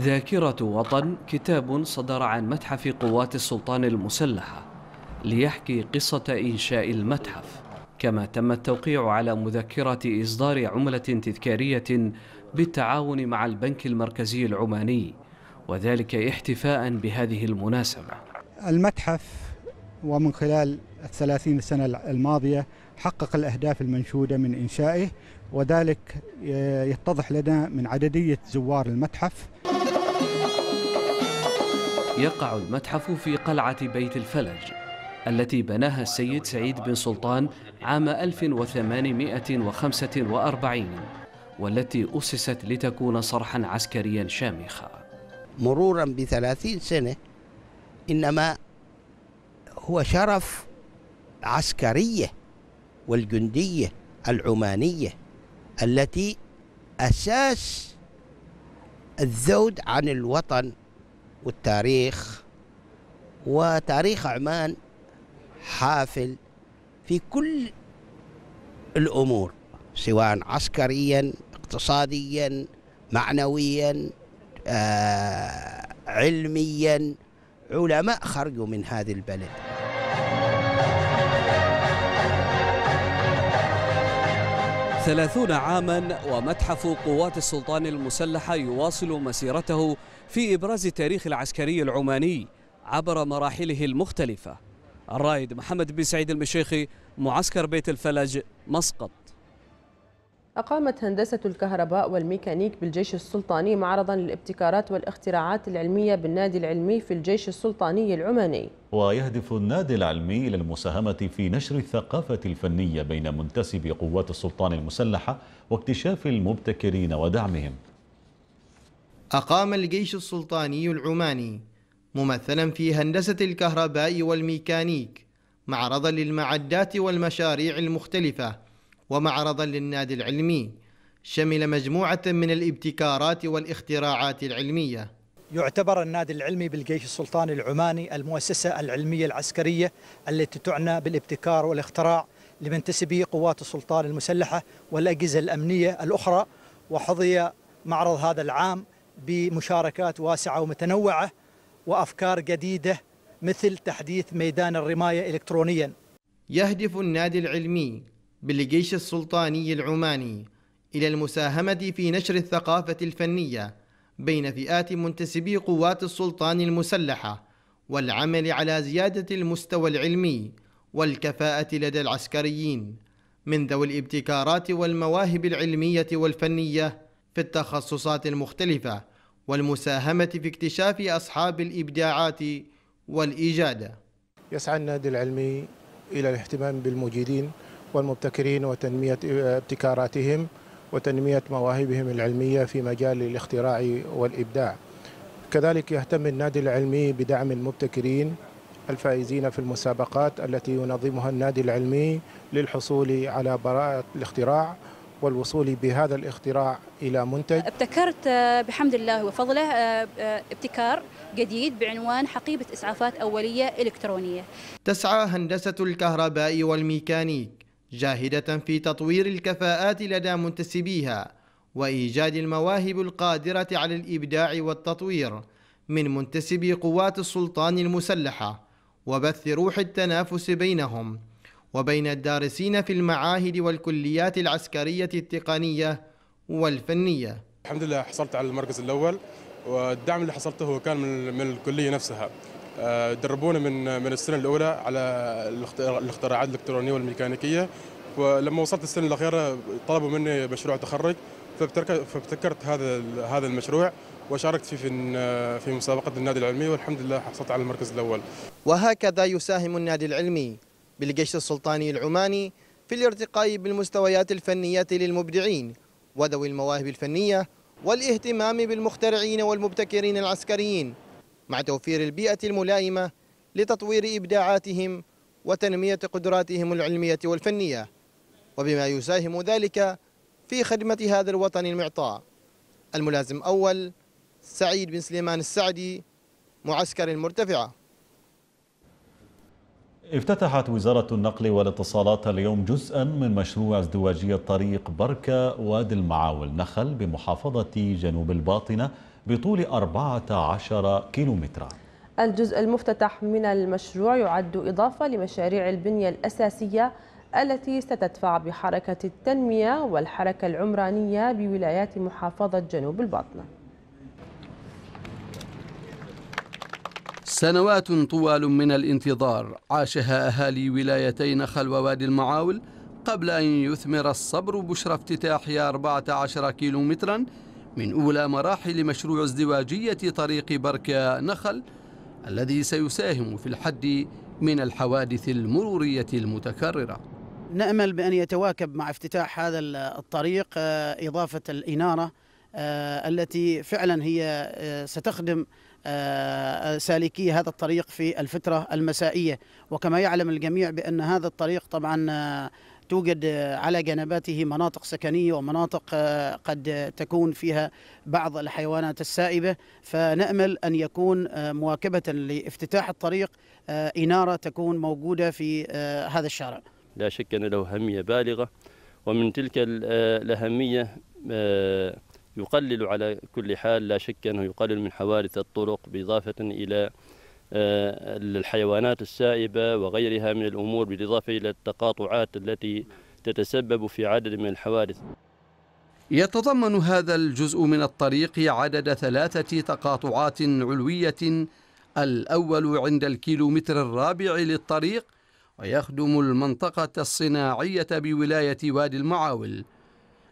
ذاكرة وطن كتاب صدر عن متحف قوات السلطان المسلحة ليحكي قصة إنشاء المتحف كما تم التوقيع على مذكرة إصدار عملة تذكارية بالتعاون مع البنك المركزي العماني وذلك احتفاء بهذه المناسبة. المتحف ومن خلال الثلاثين سنة الماضية حقق الأهداف المنشودة من إنشائه وذلك يتضح لنا من عددية زوار المتحف يقع المتحف في قلعة بيت الفلج التي بناها السيد سعيد بن سلطان عام 1845 والتي أسست لتكون صرحا عسكريا شامخا مرورا بثلاثين سنة إنما هو شرف عسكرية والجندية العمانية التي أساس الذود عن الوطن والتاريخ وتاريخ عمان حافل في كل الأمور سواء عسكريا اقتصاديا معنويا آه علميا. علماء خرجوا من هذه البلد. ثلاثون عاما ومتحف قوات السلطان المسلحة يواصل مسيرته في إبراز التاريخ العسكري العماني عبر مراحله المختلفة. الرائد محمد بن سعيد المشيخي معسكر بيت الفلج مسقط. أقامت هندسة الكهرباء والميكانيك بالجيش السلطاني معرضا للابتكارات والاختراعات العلمية بالنادي العلمي في الجيش السلطاني العماني. ويهدف النادي العلمي إلى المساهمة في نشر الثقافة الفنية بين منتسبي قوات السلطان المسلحة واكتشاف المبتكرين ودعمهم. أقام الجيش السلطاني العماني ممثلا في هندسة الكهرباء والميكانيك معرضا للمعدات والمشاريع المختلفة ومعرضا للنادي العلمي. شمل مجموعة من الابتكارات والاختراعات العلمية. يعتبر النادي العلمي بالجيش السلطاني العماني المؤسسة العلمية العسكرية التي تعنى بالابتكار والاختراع لمنتسبي قوات السلطان المسلحة والأجهزة الأمنية الأخرى وحظي معرض هذا العام بمشاركات واسعة ومتنوعة وأفكار جديدة مثل تحديث ميدان الرماية إلكترونيا. يهدف النادي العلمي بالجيش السلطاني العماني إلى المساهمة في نشر الثقافة الفنية بين فئات منتسبي قوات السلطان المسلحة والعمل على زيادة المستوى العلمي والكفاءة لدى العسكريين من ذوي الابتكارات والمواهب العلمية والفنية في التخصصات المختلفة والمساهمة في اكتشاف أصحاب الإبداعات والإيجاد. يسعى النادي العلمي إلى الاهتمام بالمجيدين والمبتكرين وتنمية ابتكاراتهم وتنمية مواهبهم العلمية في مجال الاختراع والإبداع. كذلك يهتم النادي العلمي بدعم المبتكرين الفائزين في المسابقات التي ينظمها النادي العلمي للحصول على براءة الاختراع والوصول بهذا الاختراع إلى منتج؟ ابتكرت بحمد الله وفضله ابتكار جديد بعنوان حقيبة إسعافات أولية إلكترونية. تسعى هندسة الكهرباء والميكانيك جاهدة في تطوير الكفاءات لدى منتسبيها وإيجاد المواهب القادرة على الإبداع والتطوير من منتسبي قوات السلطان المسلحة وبث روح التنافس بينهم. وبين الدارسين في المعاهد والكليات العسكرية التقنية والفنية. الحمد لله حصلت على المركز الأول والدعم اللي حصلته كان من, من الكلية نفسها. دربونا من من السنة الأولى على الاختراعات الإلكترونية والميكانيكية ولما وصلت السنة الأخيرة طلبوا مني مشروع تخرج فابتكرت هذا هذا المشروع وشاركت فيه في في مسابقة النادي العلمي والحمد لله حصلت على المركز الأول. وهكذا يساهم النادي العلمي. بالجيش السلطاني العماني في الارتقاء بالمستويات الفنية للمبدعين وذوي المواهب الفنية والاهتمام بالمخترعين والمبتكرين العسكريين مع توفير البيئة الملائمة لتطوير إبداعاتهم وتنمية قدراتهم العلمية والفنية. وبما يساهم ذلك في خدمة هذا الوطن المعطاء الملازم أول سعيد بن سليمان السعدي معسكر المرتفعة افتتحت وزارة النقل والاتصالات اليوم جزءا من مشروع ازدواجية طريق بركة وادي المعاول نخل بمحافظة جنوب الباطنة بطول 14 كيلومترا. الجزء المفتتح من المشروع يعد إضافة لمشاريع البنية الأساسية التي ستدفع بحركة التنمية والحركة العمرانية بولايات محافظة جنوب الباطنة. سنوات طوال من الانتظار عاشها أهالي ولايتي نخل ووادي المعاول قبل أن يثمر الصبر بشرى افتتاحها 14 كيلومترا من أولى مراحل مشروع ازدواجية طريق بركة نخل الذي سيساهم في الحد من الحوادث المرورية المتكررة. نأمل بأن يتواكب مع افتتاح هذا الطريق إضافة الإنارة التي فعلا هي ستخدم سالكي هذا الطريق في الفترة المسائية. وكما يعلم الجميع بأن هذا الطريق طبعا توجد على جنباته مناطق سكنية ومناطق قد تكون فيها بعض الحيوانات السائبة. فنأمل أن يكون مواكبة لافتتاح الطريق إنارة تكون موجودة في هذا الشارع. لا شك أن له أهمية بالغة ومن تلك الأهمية يقلل على كل حال لا شك أنه يقلل من حوادث الطرق بإضافة إلى الحيوانات السائبة وغيرها من الأمور بالإضافة إلى التقاطعات التي تتسبب في عدد من الحوادث. يتضمن هذا الجزء من الطريق عدد ثلاثة تقاطعات علوية الأول عند الكيلومتر الرابع للطريق ويخدم المنطقة الصناعية بولاية وادي المعاول.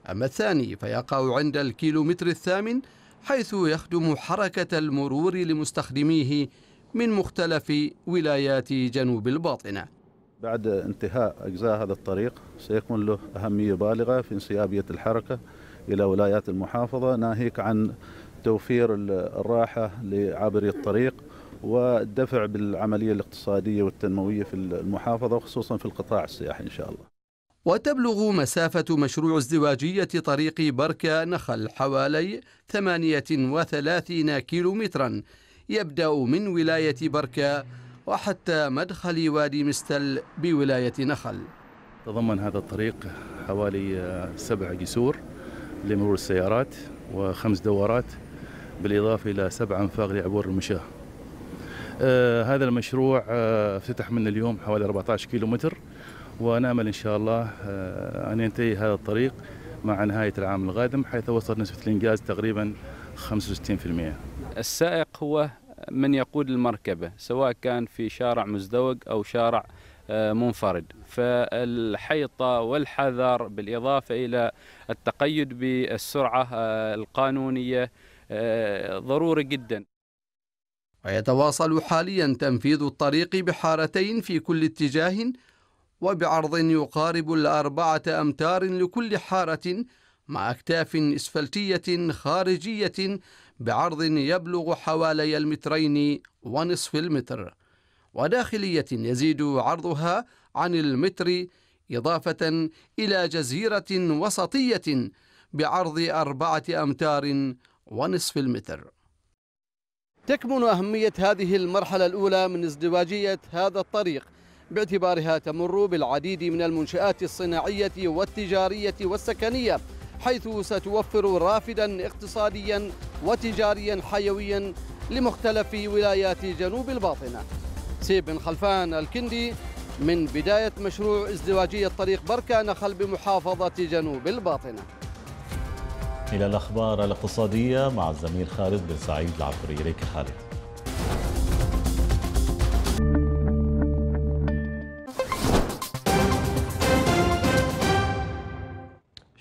أما الثاني فيقع عند الكيلومتر الثامن حيث يخدم حركة المرور لمستخدميه من مختلف ولايات جنوب الباطنة. بعد انتهاء أجزاء هذا الطريق سيكون له أهمية بالغة في انسيابية الحركة إلى ولايات المحافظة ناهيك عن توفير الراحة لعابري الطريق والدفع بالعملية الاقتصادية والتنموية في المحافظة وخصوصا في القطاع السياحي إن شاء الله. وتبلغ مسافة مشروع ازدواجية طريق بركة نخل حوالي 38 كيلومترا. يبدأ من ولاية بركة وحتى مدخل وادي مستل بولاية نخل. تضمن هذا الطريق حوالي سبع جسور لمرور السيارات وخمس دورات بالإضافة إلى سبع أنفاق لعبور المشاة. آه هذا المشروع آه افتتح من اليوم حوالي 14 كيلو متر ونأمل إن شاء الله آه أن ينتهي هذا الطريق مع نهاية العام القادم حيث وصلت نسبة الإنجاز تقريبا 65% السائق هو من يقود المركبة سواء كان في شارع مزدوج أو شارع منفرد. فالحيطة والحذر بالإضافة إلى التقيد بالسرعة القانونية ضروري جدا. ويتواصل حاليا تنفيذ الطريق بحارتين في كل اتجاه وبعرض يقارب الأربعة أمتار لكل حارة مع أكتاف إسفلتية خارجية بعرض يبلغ حوالي المترين ونصف المتر. وداخلية يزيد عرضها عن المتر إضافة إلى جزيرة وسطية بعرض أربعة أمتار ونصف المتر. تكمن أهمية هذه المرحلة الأولى من ازدواجية هذا الطريق. باعتبارها تمر بالعديد من المنشآت الصناعية والتجارية والسكنية حيث ستوفر رافدا اقتصاديا وتجاريا حيويا لمختلف ولايات جنوب الباطنة. سيب بن خلفان الكندي من بداية مشروع ازدواجية طريق بركة نخل بمحافظة جنوب الباطنة. إلى الأخبار الاقتصادية مع الزميل خالد بن سعيد العبري إليك خالد.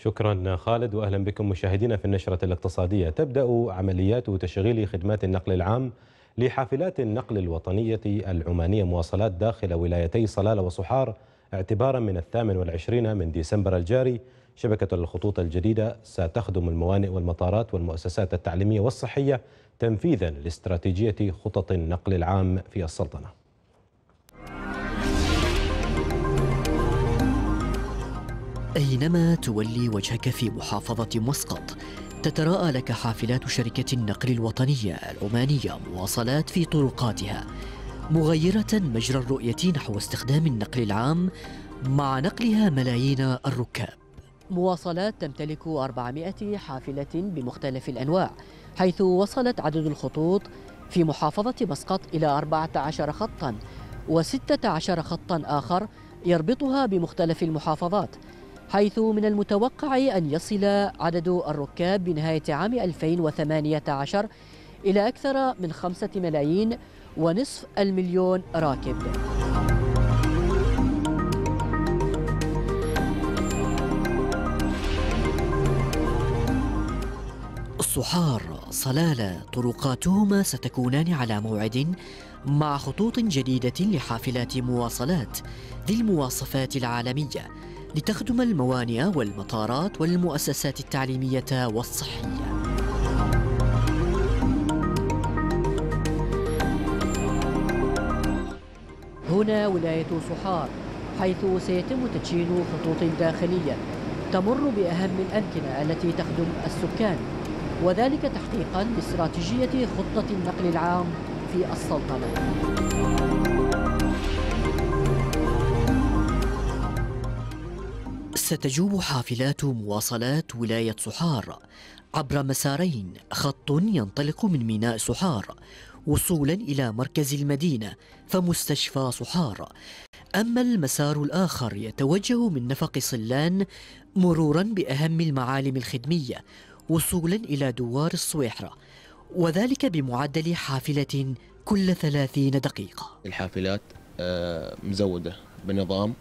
شكرا خالد واهلا بكم مشاهدينا في النشرة الاقتصادية. تبدأ عمليات تشغيل خدمات النقل العام لحافلات النقل الوطنية العمانية مواصلات داخل ولايتي صلالة وصحار اعتبارا من الثامن والعشرين من ديسمبر الجاري. شبكة الخطوط الجديدة ستخدم الموانئ والمطارات والمؤسسات التعليمية والصحية تنفيذا لاستراتيجية خطط النقل العام في السلطنة. أينما تولي وجهك في محافظة مسقط تتراءى لك حافلات شركة النقل الوطنية العمانية مواصلات في طرقاتها مغيرة مجرى الرؤية نحو استخدام النقل العام مع نقلها ملايين الركاب. مواصلات تمتلك 400 حافلة بمختلف الأنواع حيث وصلت عدد الخطوط في محافظة مسقط إلى 14 خطاً و16 خطاً آخر يربطها بمختلف المحافظات. حيث من المتوقع أن يصل عدد الركاب بنهاية عام 2018 إلى أكثر من خمسة ملايين ونصف المليون راكب. الصحار صلالة طرقاتهما ستكونان على موعد مع خطوط جديدة لحافلات مواصلات ذي المواصفات العالمية. لتخدم الموانئ والمطارات والمؤسسات التعليمية والصحية. هنا ولاية صحار حيث سيتم تدشين خطوط داخلية تمر بأهم الأمكنة التي تخدم السكان وذلك تحقيقا لاستراتيجية خطة النقل العام في السلطنة. ستجوب حافلات مواصلات ولاية صحار عبر مسارين خط ينطلق من ميناء صحار وصولا إلى مركز المدينة فمستشفى صحار أما المسار الآخر يتوجه من نفق صلان مرورا بأهم المعالم الخدمية وصولا إلى دوار الصويحرة وذلك بمعدل حافلة كل ثلاثين دقيقة. الحافلات آه، مزودة بنظام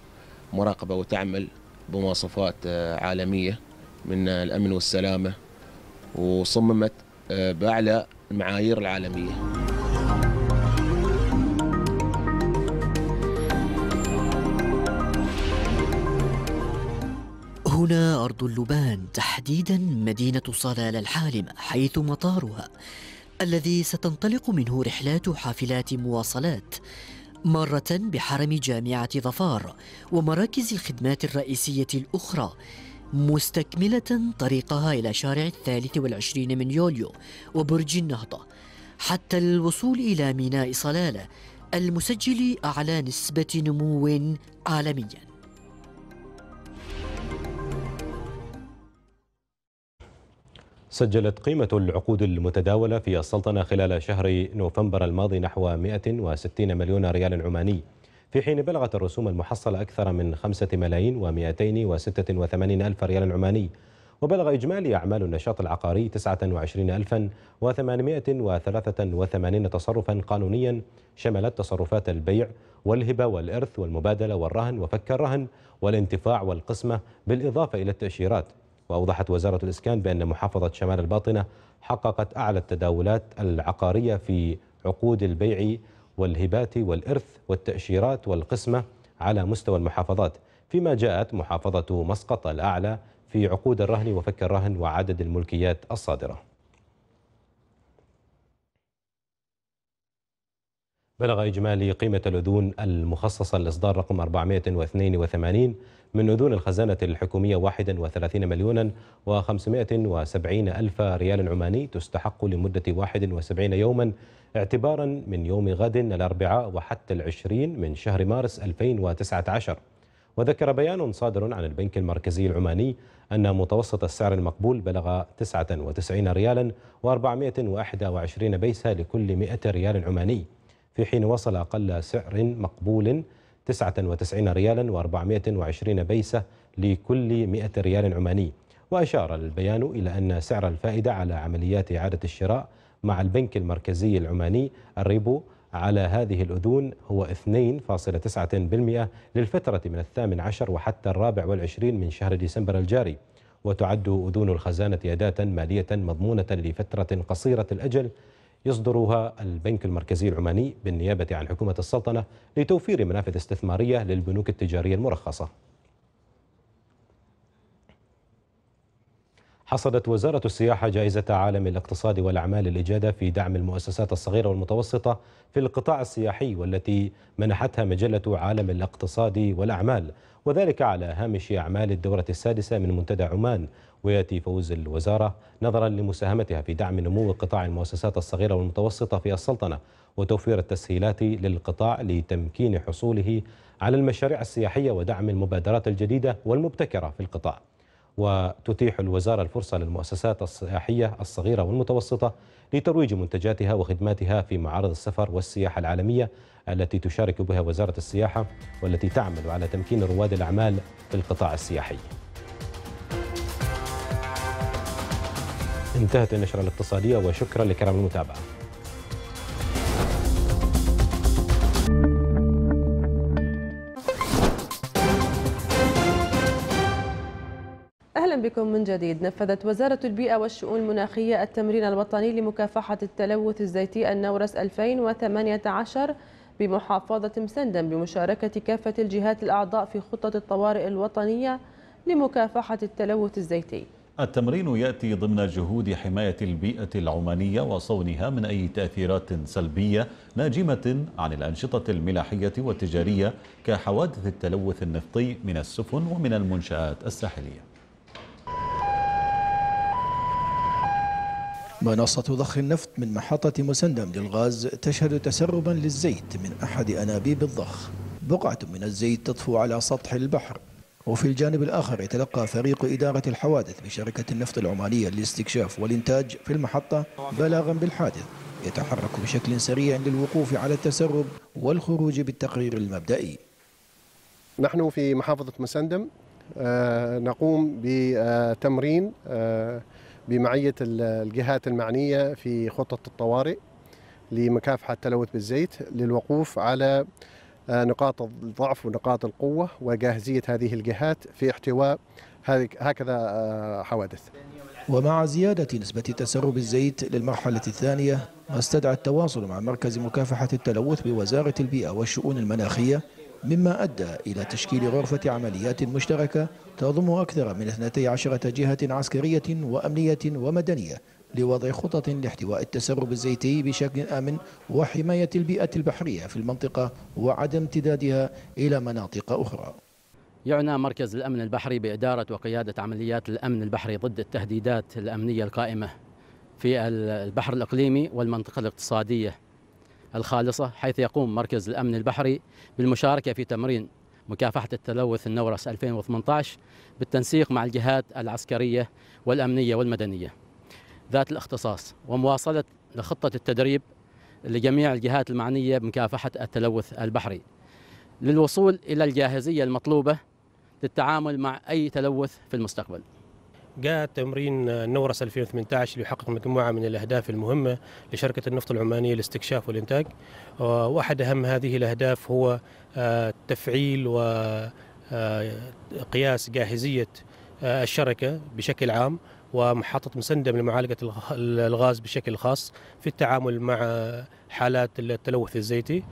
مراقبة وتعمل بمواصفات آه، عالمية من الأمن والسلامة وصممت آه، بأعلى المعايير العالمية. هنا أرض اللبان تحديدا مدينة صلال الحالمة حيث مطارها الذي ستنطلق منه رحلات حافلات مواصلات. مرة بحرم جامعة ظفار ومراكز الخدمات الرئيسية الأخرى مستكملة طريقها إلى شارع الثالث والعشرين من يوليو وبرج النهضة حتى الوصول إلى ميناء صلالة المسجل أعلى نسبة نمو عالمياً. سجلت قيمة العقود المتداولة في السلطنة خلال شهر نوفمبر الماضي نحو 160 مليون ريال عماني في حين بلغت الرسوم المحصلة أكثر من 5 ملايين و286 ألف ريال عماني وبلغ إجمالي أعمال النشاط العقاري 29883 تصرفا قانونيا شملت تصرفات البيع والهبة والإرث والمبادلة والرهن وفك الرهن والانتفاع والقسمة بالإضافة إلى التأشيرات. وأوضحت وزارة الإسكان بأن محافظة شمال الباطنة حققت أعلى التداولات العقارية في عقود البيع والهبات والإرث والتأشيرات والقسمة على مستوى المحافظات فيما جاءت محافظة مسقط الأعلى في عقود الرهن وفك الرهن وعدد الملكيات الصادرة. بلغ إجمالي قيمة الأذون المخصصة لإصدار رقم 482 من أذون الخزانة الحكومية 31 مليونا و570 ألف ريال عماني تستحق لمدة 71 يوما اعتبارا من يوم غد الأربعاء وحتى العشرين من شهر مارس 2019 وذكر بيان صادر عن البنك المركزي العماني أن متوسط السعر المقبول بلغ 99 ريالا و421 بيسة لكل 100 ريال عماني. في حين وصل أقل سعر مقبول 99 ريالا و420 بيسة لكل 100 ريال عماني. وأشار البيان إلى أن سعر الفائدة على عمليات إعادة الشراء مع البنك المركزي العماني الريبو على هذه الأذون هو 2.9% للفترة من الثامن عشر وحتى الرابع والعشرين من شهر ديسمبر الجاري. وتعد أذون الخزانة أداة مالية مضمونة لفترة قصيرة الأجل يصدرها البنك المركزي العماني بالنيابة عن حكومة السلطنة لتوفير منافذ استثمارية للبنوك التجارية المرخصة. حصدت وزارة السياحة جائزة عالم الاقتصاد والأعمال الإجادة في دعم المؤسسات الصغيرة والمتوسطة في القطاع السياحي والتي منحتها مجلة عالم الاقتصاد والأعمال. وذلك على هامش أعمال الدورة السادسة من منتدى عمان. ويأتي فوز الوزارة نظرا لمساهمتها في دعم نمو قطاع المؤسسات الصغيرة والمتوسطة في السلطنة وتوفير التسهيلات للقطاع لتمكين حصوله على المشاريع السياحية ودعم المبادرات الجديدة والمبتكرة في القطاع. وتتيح الوزارة الفرصة للمؤسسات السياحية الصغيرة والمتوسطة لترويج منتجاتها وخدماتها في معارض السفر والسياحة العالمية التي تشارك بها وزارة السياحة والتي تعمل على تمكين رواد الأعمال في القطاع السياحي. انتهت النشرة الاقتصادية وشكرا لكرام المتابعة. بكم من جديد. نفذت وزارة البيئة والشؤون المناخية التمرين الوطني لمكافحة التلوث الزيتي النورس 2018 بمحافظة مسندم بمشاركة كافة الجهات الأعضاء في خطة الطوارئ الوطنية لمكافحة التلوث الزيتي. التمرين يأتي ضمن جهود حماية البيئة العمانية وصونها من أي تأثيرات سلبية ناجمة عن الأنشطة الملاحية والتجارية كحوادث التلوث النفطي من السفن ومن المنشآت الساحلية. منصة ضخ النفط من محطة مسندم للغاز تشهد تسربا للزيت من أحد أنابيب الضخ. بقعة من الزيت تطفو على سطح البحر. وفي الجانب الآخر يتلقى فريق إدارة الحوادث بشركة النفط العمانية للاستكشاف والإنتاج في المحطة بلاغا بالحادث يتحرك بشكل سريع للوقوف على التسرب والخروج بالتقرير المبدئي. نحن في محافظة مسندم آه، نقوم بتمرين آه، بمعية الجهات المعنية في خطة الطوارئ لمكافحة التلوث بالزيت للوقوف على آه، نقاط الضعف ونقاط القوة وجاهزية هذه الجهات في احتواء هكذا آه، حوادث. ومع زيادة نسبة تسرب الزيت للمرحلة الثانية استدعى التواصل مع مركز مكافحة التلوث بوزارة البيئة والشؤون المناخية مما أدى إلى تشكيل غرفة عمليات مشتركة تضم أكثر من 12 جهة عسكرية وأمنية ومدنية لوضع خطط لاحتواء التسرب الزيتي بشكل آمن وحماية البيئة البحرية في المنطقة وعدم امتدادها إلى مناطق أخرى. يعنى مركز الأمن البحري بإدارة وقيادة عمليات الأمن البحري ضد التهديدات الأمنية القائمة في البحر الإقليمي والمنطقة الاقتصادية. الخالصة حيث يقوم مركز الأمن البحري بالمشاركة في تمرين مكافحة التلوث النورس 2018 بالتنسيق مع الجهات العسكرية والأمنية والمدنية. ذات الاختصاص ومواصلة لخطة التدريب لجميع الجهات المعنية بمكافحة التلوث البحري. للوصول إلى الجاهزية المطلوبة للتعامل مع أي تلوث في المستقبل. جاء تمرين نورس 2018 ليحقق مجموعة من الأهداف المهمة لشركة النفط العمانية للاستكشاف والإنتاج. وأحد أهم هذه الأهداف هو آه، تفعيل وقياس جاهزية آه، الشركة بشكل عام ومحطة مسندم لمعالجة الغ- الغاز بشكل خاص في التعامل مع حالات التلوث الزيتي.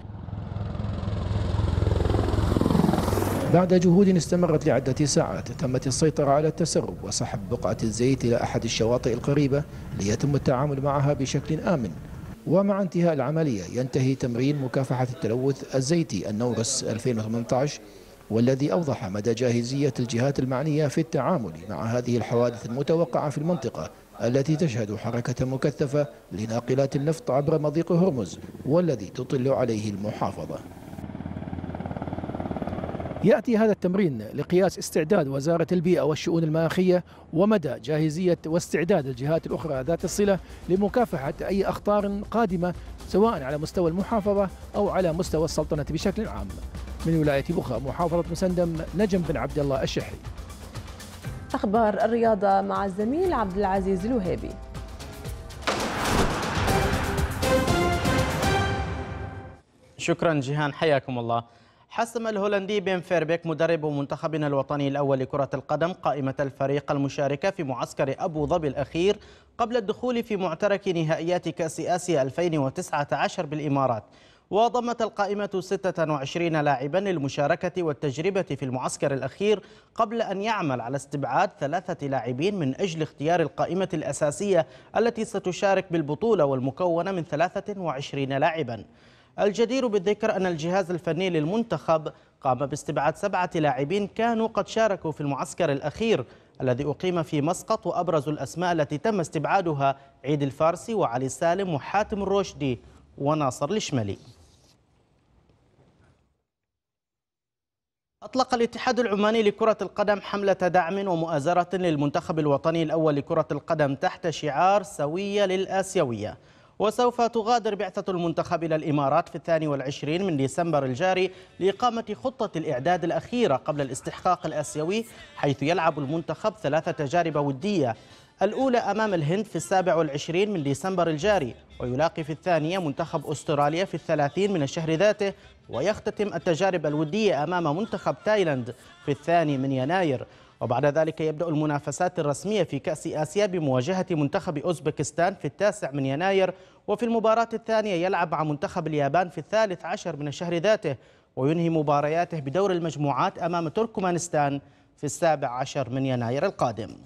بعد جهود استمرت لعدة ساعات تمت السيطرة على التسرب وسحب بقعة الزيت إلى أحد الشواطئ القريبة ليتم التعامل معها بشكل آمن. ومع انتهاء العملية ينتهي تمرين مكافحة التلوث الزيتي النورس 2018 والذي أوضح مدى جاهزية الجهات المعنية في التعامل مع هذه الحوادث المتوقعة في المنطقة التي تشهد حركة مكثفة لناقلات النفط عبر مضيق هرمز والذي تطل عليه المحافظة. يأتي هذا التمرين لقياس استعداد وزارة البيئة والشؤون المناخية ومدى جاهزية واستعداد الجهات الأخرى ذات الصلة لمكافحة أي أخطار قادمة سواء على مستوى المحافظة أو على مستوى السلطنة بشكل عام. من ولاية بخا محافظة مسندم نجم بن عبد الله الشحي أخبار الرياضة مع الزميل عبد العزيز الوهيبي. شكرا جيهان حياكم الله. حسم الهولندي بن فيربيك مدرب منتخبنا الوطني الأول لكرة القدم قائمة الفريق المشاركة في معسكر أبو ظبي الأخير قبل الدخول في معترك نهائيات كأس آسيا 2019 بالإمارات. وضمت القائمة 26 لاعبا للمشاركة والتجربة في المعسكر الأخير قبل أن يعمل على استبعاد ثلاثة لاعبين من أجل اختيار القائمة الأساسية التي ستشارك بالبطولة والمكونة من 23 لاعبا. الجدير بالذكر أن الجهاز الفني للمنتخب قام باستبعاد سبعة لاعبين كانوا قد شاركوا في المعسكر الأخير الذي أقيم في مسقط وأبرز الأسماء التي تم استبعادها عيد الفارسي وعلي سالم وحاتم الرشدي وناصر الشملي أطلق الاتحاد العماني لكرة القدم حملة دعم ومؤازرة للمنتخب الوطني الأول لكرة القدم تحت شعار سوية للآسيوية. وسوف تغادر بعثة المنتخب إلى الإمارات في الثاني والعشرين من ديسمبر الجاري لإقامة خطة الإعداد الأخيرة قبل الاستحقاق الآسيوي حيث يلعب المنتخب ثلاث تجارب ودية. الأولى أمام الهند في السابع والعشرين من ديسمبر الجاري ويلاقي في الثانية منتخب أستراليا في الثلاثين من الشهر ذاته ويختتم التجارب الودية أمام منتخب تايلاند في الثاني من يناير. وبعد ذلك يبدأ المنافسات الرسمية في كأس آسيا بمواجهة منتخب أوزبكستان في التاسع من يناير وفي المباراة الثانية يلعب مع منتخب اليابان في الثالث عشر من الشهر ذاته وينهي مبارياته بدور المجموعات أمام تركمانستان في السابع عشر من يناير القادم.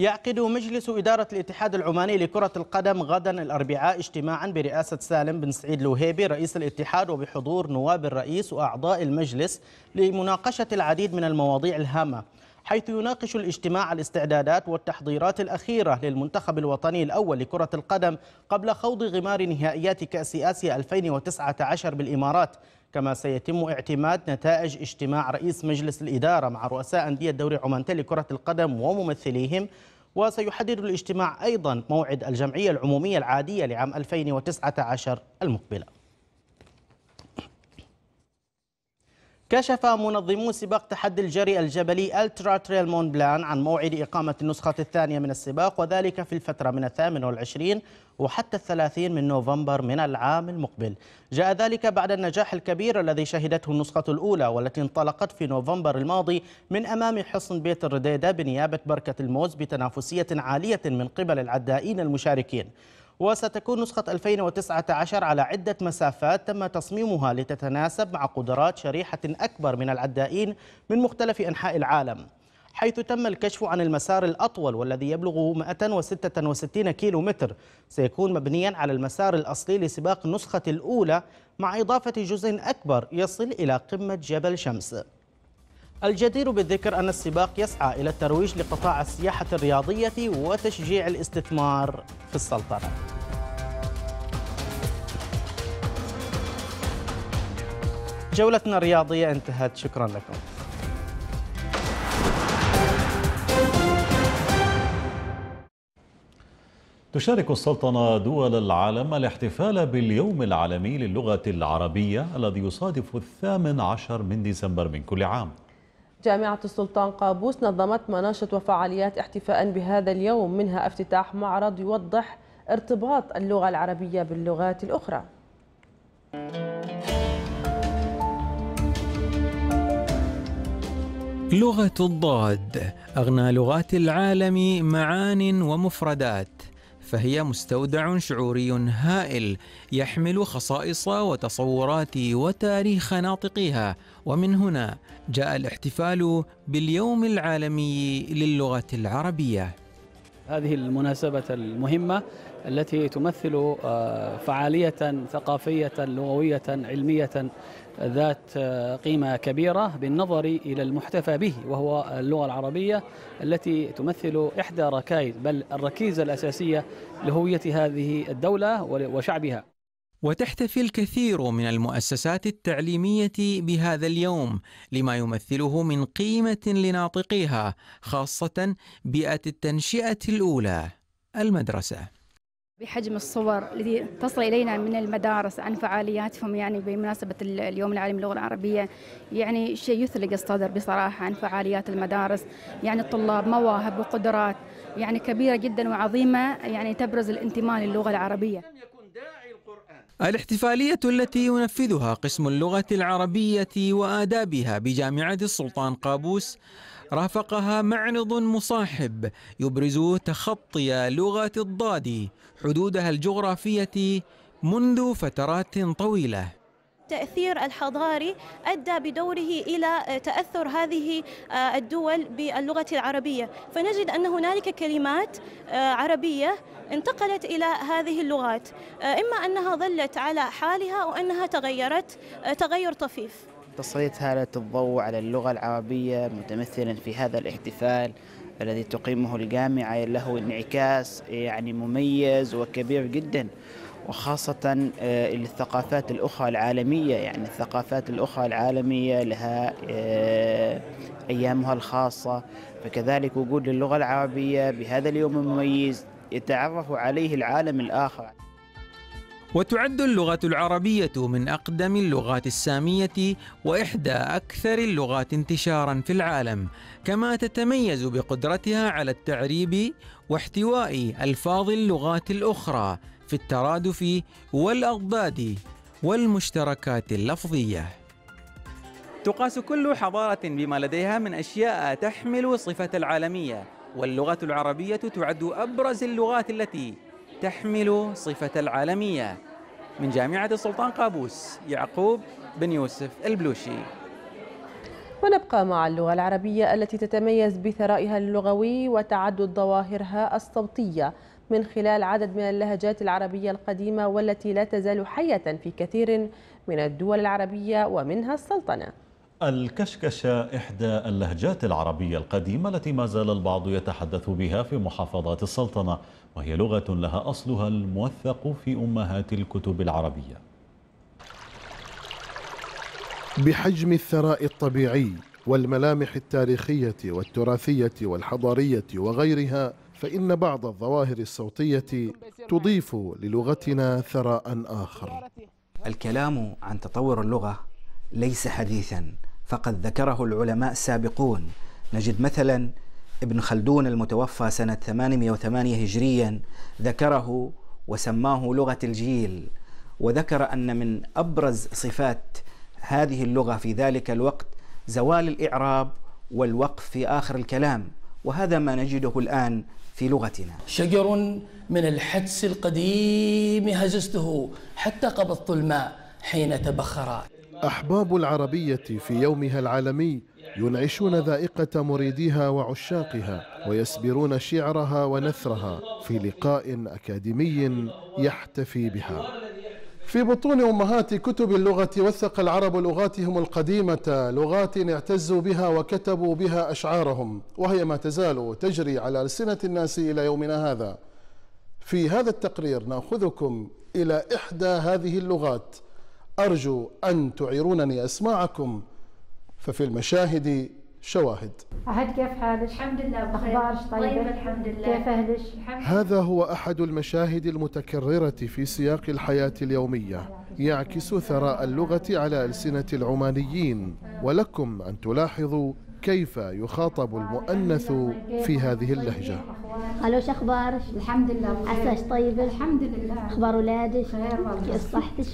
يعقد مجلس إدارة الاتحاد العماني لكرة القدم غدا الأربعاء اجتماعا برئاسة سالم بن سعيد الوهيبي رئيس الاتحاد وبحضور نواب الرئيس وأعضاء المجلس لمناقشة العديد من المواضيع الهامة. حيث يناقش الاجتماع الاستعدادات والتحضيرات الأخيرة للمنتخب الوطني الأول لكرة القدم قبل خوض غمار نهائيات كأس آسيا 2019 بالإمارات كما سيتم اعتماد نتائج اجتماع رئيس مجلس الإدارة مع رؤساء أندية دوري عمانتل لكرة القدم وممثليهم وسيحدد الاجتماع أيضا موعد الجمعية العمومية العادية لعام 2019 المقبلة. كشف منظمو سباق تحدي الجري الجبلي Ultra Trail Mont Blanc عن موعد إقامة النسخة الثانية من السباق وذلك في الفترة من الثامن والعشرين وحتى الثلاثين من نوفمبر من العام المقبل. جاء ذلك بعد النجاح الكبير الذي شهدته النسخة الأولى والتي انطلقت في نوفمبر الماضي من أمام حصن بيت الرديدة بنيابة بركة الموز بتنافسية عالية من قبل العدائين المشاركين. وستكون نسخة 2019 على عدة مسافات تم تصميمها لتتناسب مع قدرات شريحة أكبر من العدائين من مختلف أنحاء العالم حيث تم الكشف عن المسار الأطول والذي يبلغ 166 كيلو متر. سيكون مبنيا على المسار الأصلي لسباق النسخة الأولى مع إضافة جزء أكبر يصل إلى قمة جبل شمس. الجدير بالذكر أن السباق يسعى إلى الترويج لقطاع السياحة الرياضية وتشجيع الاستثمار في السلطنة. جولتنا الرياضية انتهت. شكرا لكم. تشارك السلطنة دول العالم الاحتفال باليوم العالمي للغة العربية الذي يصادف الثامن عشر من ديسمبر من كل عام. جامعة السلطان قابوس نظمت مناشط وفعاليات احتفاء بهذا اليوم منها افتتاح معرض يوضح ارتباط اللغة العربية باللغات الأخرى. لغة الضاد أغنى لغات العالم معان ومفردات. فهي مستودع شعوري هائل يحمل خصائص وتصورات وتاريخ ناطقيها. ومن هنا جاء الاحتفال باليوم العالمي للغة العربية. هذه المناسبة المهمة التي تمثل فعالية ثقافية لغوية علمية ذات قيمة كبيرة بالنظر إلى المحتفى به وهو اللغة العربية التي تمثل إحدى ركائز بل الركيزة الأساسية لهوية هذه الدولة وشعبها. وتحتفي الكثير من المؤسسات التعليمية بهذا اليوم لما يمثله من قيمة لناطقيها خاصة بيئة التنشئة الأولى المدرسة. بحجم الصور التي تصل إلينا من المدارس عن فعالياتهم يعني بمناسبة اليوم العالمي للغة العربية يعني شيء يثلق الصدر بصراحة عن فعاليات المدارس. يعني الطلاب مواهب وقدرات يعني كبيرة جدا وعظيمة يعني تبرز الانتماء للغة العربية. الاحتفالية التي ينفذها قسم اللغة العربية وآدابها بجامعة السلطان قابوس رافقها معرض مصاحب يبرز تخطي لغة الضاد حدودها الجغرافية منذ فترات طويلة. التأثير الحضاري أدى بدوره إلى تأثر هذه الدول باللغة العربية. فنجد أن هنالك كلمات عربية انتقلت إلى هذه اللغات إما أنها ظلت على حالها أو أنها تغيرت تغير طفيف. تسليط هالة الضوء على اللغة العربية متمثلا في هذا الاحتفال الذي تقيمه الجامعة له انعكاس يعني مميز وكبير جدا وخاصة للثقافات الأخرى العالمية. يعني الثقافات الأخرى العالمية لها أيامها الخاصة. فكذلك وجود اللغة العربية بهذا اليوم المميز يتعرف عليه العالم الآخر. وتعد اللغة العربية من أقدم اللغات السامية وإحدى أكثر اللغات انتشارا في العالم، كما تتميز بقدرتها على التعريب واحتواء ألفاظ اللغات الأخرى في الترادف والأضداد والمشتركات اللفظية. تقاس كل حضارة بما لديها من أشياء تحمل صفة العالمية، واللغة العربية تعد أبرز اللغات التي تحمل صفة العالمية. من جامعة السلطان قابوس يعقوب بن يوسف البلوشي. ونبقى مع اللغة العربية التي تتميز بثرائها اللغوي وتعدد ظواهرها الصوتية من خلال عدد من اللهجات العربية القديمة والتي لا تزال حية في كثير من الدول العربية ومنها السلطنة. الكشكشة إحدى اللهجات العربية القديمة التي ما زال البعض يتحدث بها في محافظات السلطنة. وهي لغة لها أصلها الموثق في أمهات الكتب العربية. بحجم الثراء الطبيعي والملامح التاريخية والتراثية والحضارية وغيرها فإن بعض الظواهر الصوتية تضيف للغتنا ثراء آخر. الكلام عن تطور اللغة ليس حديثا فقد ذكره العلماء السابقون. نجد مثلا ابن خلدون المتوفى سنة 808 هجريا ذكره وسماه لغة الجيل وذكر أن من أبرز صفات هذه اللغة في ذلك الوقت زوال الإعراب والوقف في آخر الكلام وهذا ما نجده الآن في لغتنا. شجر من الحدس القديم هززته حتى قبضت الماء حين تبخر. أحباب العربية في يومها العالمي ينعشون ذائقة مريديها وعشاقها ويسبرون شعرها ونثرها في لقاء أكاديمي يحتفي بها. في بطون أمهات كتب اللغة وثق العرب لغاتهم القديمة لغات اعتزوا بها وكتبوا بها أشعارهم وهي ما تزال تجري على ألسنة الناس إلى يومنا هذا. في هذا التقرير نأخذكم إلى إحدى هذه اللغات. أرجو أن تعيرونني أسماعكم ففي المشاهد شواهد عهد كيف حالك؟ الحمد لله أخبارك طيبة؟ طيب الحمد لله كيف أهلك؟ هذا هو أحد المشاهد المتكررة في سياق الحياة اليومية يعكس ثراء اللغة على ألسنة العمانيين ولكم أن تلاحظوا كيف يخاطب المؤنث في هذه اللهجة ألو شو أخبارك؟ الحمد لله عساك طيبة؟ الحمد لله أخبار اولادك؟ خير والله كيف صحتك؟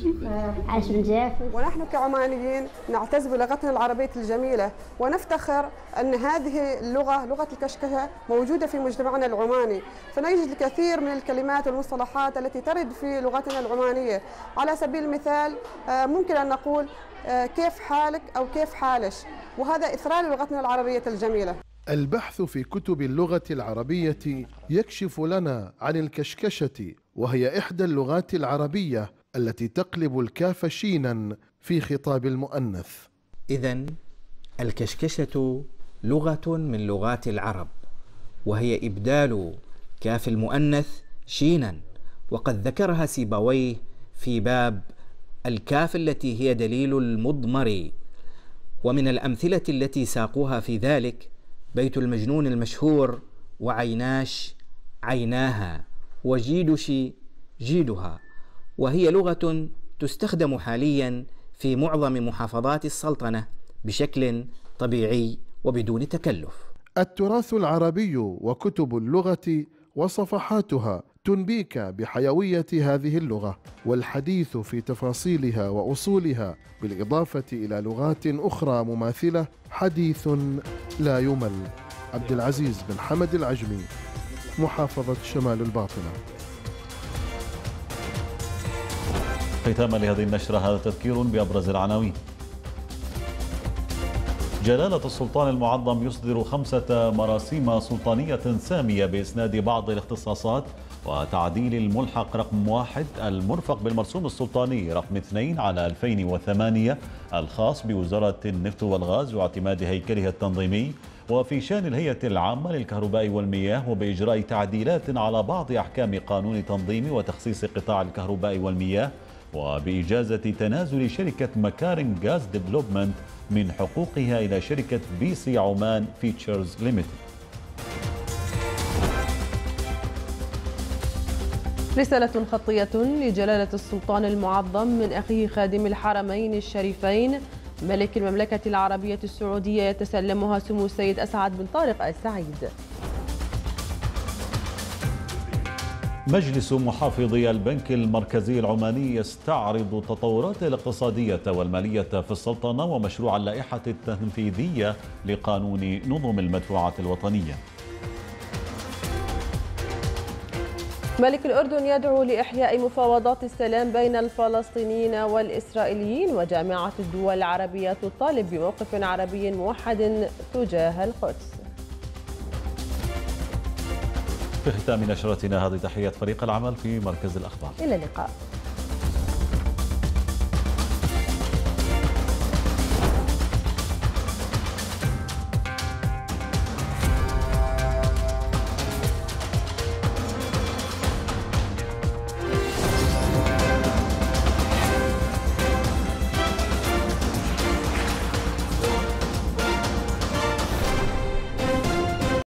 عايش من جافك؟ ونحن كعمانيين نعتز بلغتنا العربية الجميلة ونفتخر أن هذه اللغة لغة الكشكشة موجودة في مجتمعنا العماني فنجد الكثير من الكلمات والمصطلحات التي ترد في لغتنا العمانية على سبيل المثال ممكن أن نقول كيف حالك أو كيف حالش؟ وهذا إثراء لغتنا العربية الجميلة. البحث في كتب اللغة العربية يكشف لنا عن الكشكشة وهي إحدى اللغات العربية التي تقلب الكاف شينا في خطاب المؤنث. إذا الكشكشة لغة من لغات العرب وهي إبدال كاف المؤنث شينا وقد ذكرها سيبويه في باب الكاف التي هي دليل المضمر ومن الأمثلة التي ساقوها في ذلك بيت المجنون المشهور وعيناش عيناها وجيدش جيدها وهي لغة تستخدم حاليا في معظم محافظات السلطنة بشكل طبيعي وبدون تكلف. التراث العربي وكتب اللغة وصفحاتها تنبيك بحيوية هذه اللغة والحديث في تفاصيلها وأصولها بالإضافة إلى لغات أخرى مماثلة حديث لا يمل. عبد العزيز بن حمد العجمي محافظة شمال الباطنة. ختاما لهذه النشرة هذا تذكير بأبرز العناوين. جلالة السلطان المعظم يصدر خمسة مراسيم سلطانية سامية بإسناد بعض الاختصاصات وتعديل الملحق رقم واحد المرفق بالمرسوم السلطاني رقم اثنين على 2008 الخاص بوزارة النفط والغاز واعتماد هيكلها التنظيمي. وفي شأن الهيئة العامة للكهرباء والمياه وبإجراء تعديلات على بعض أحكام قانون تنظيم وتخصيص قطاع الكهرباء والمياه. وبإجازة تنازل شركة مكارم Gas Development من حقوقها إلى شركة PC Oman Ventures Limited رسالة خطية لجلالة السلطان المعظم من أخيه خادم الحرمين الشريفين. ملك المملكة العربية السعودية يتسلمها سمو السيد أسعد بن طارق السعيد. مجلس محافظي البنك المركزي العماني يستعرض التطورات الاقتصادية والمالية في السلطنة ومشروع اللائحة التنفيذية لقانون نظم المدفوعات الوطنية. ملك الأردن يدعو لإحياء مفاوضات السلام بين الفلسطينيين والإسرائيليين وجامعة الدول العربية تطالب بموقف عربي موحد تجاه القدس. في ختام نشرتنا هذه تحية فريق العمل في مركز الأخبار. إلى اللقاء.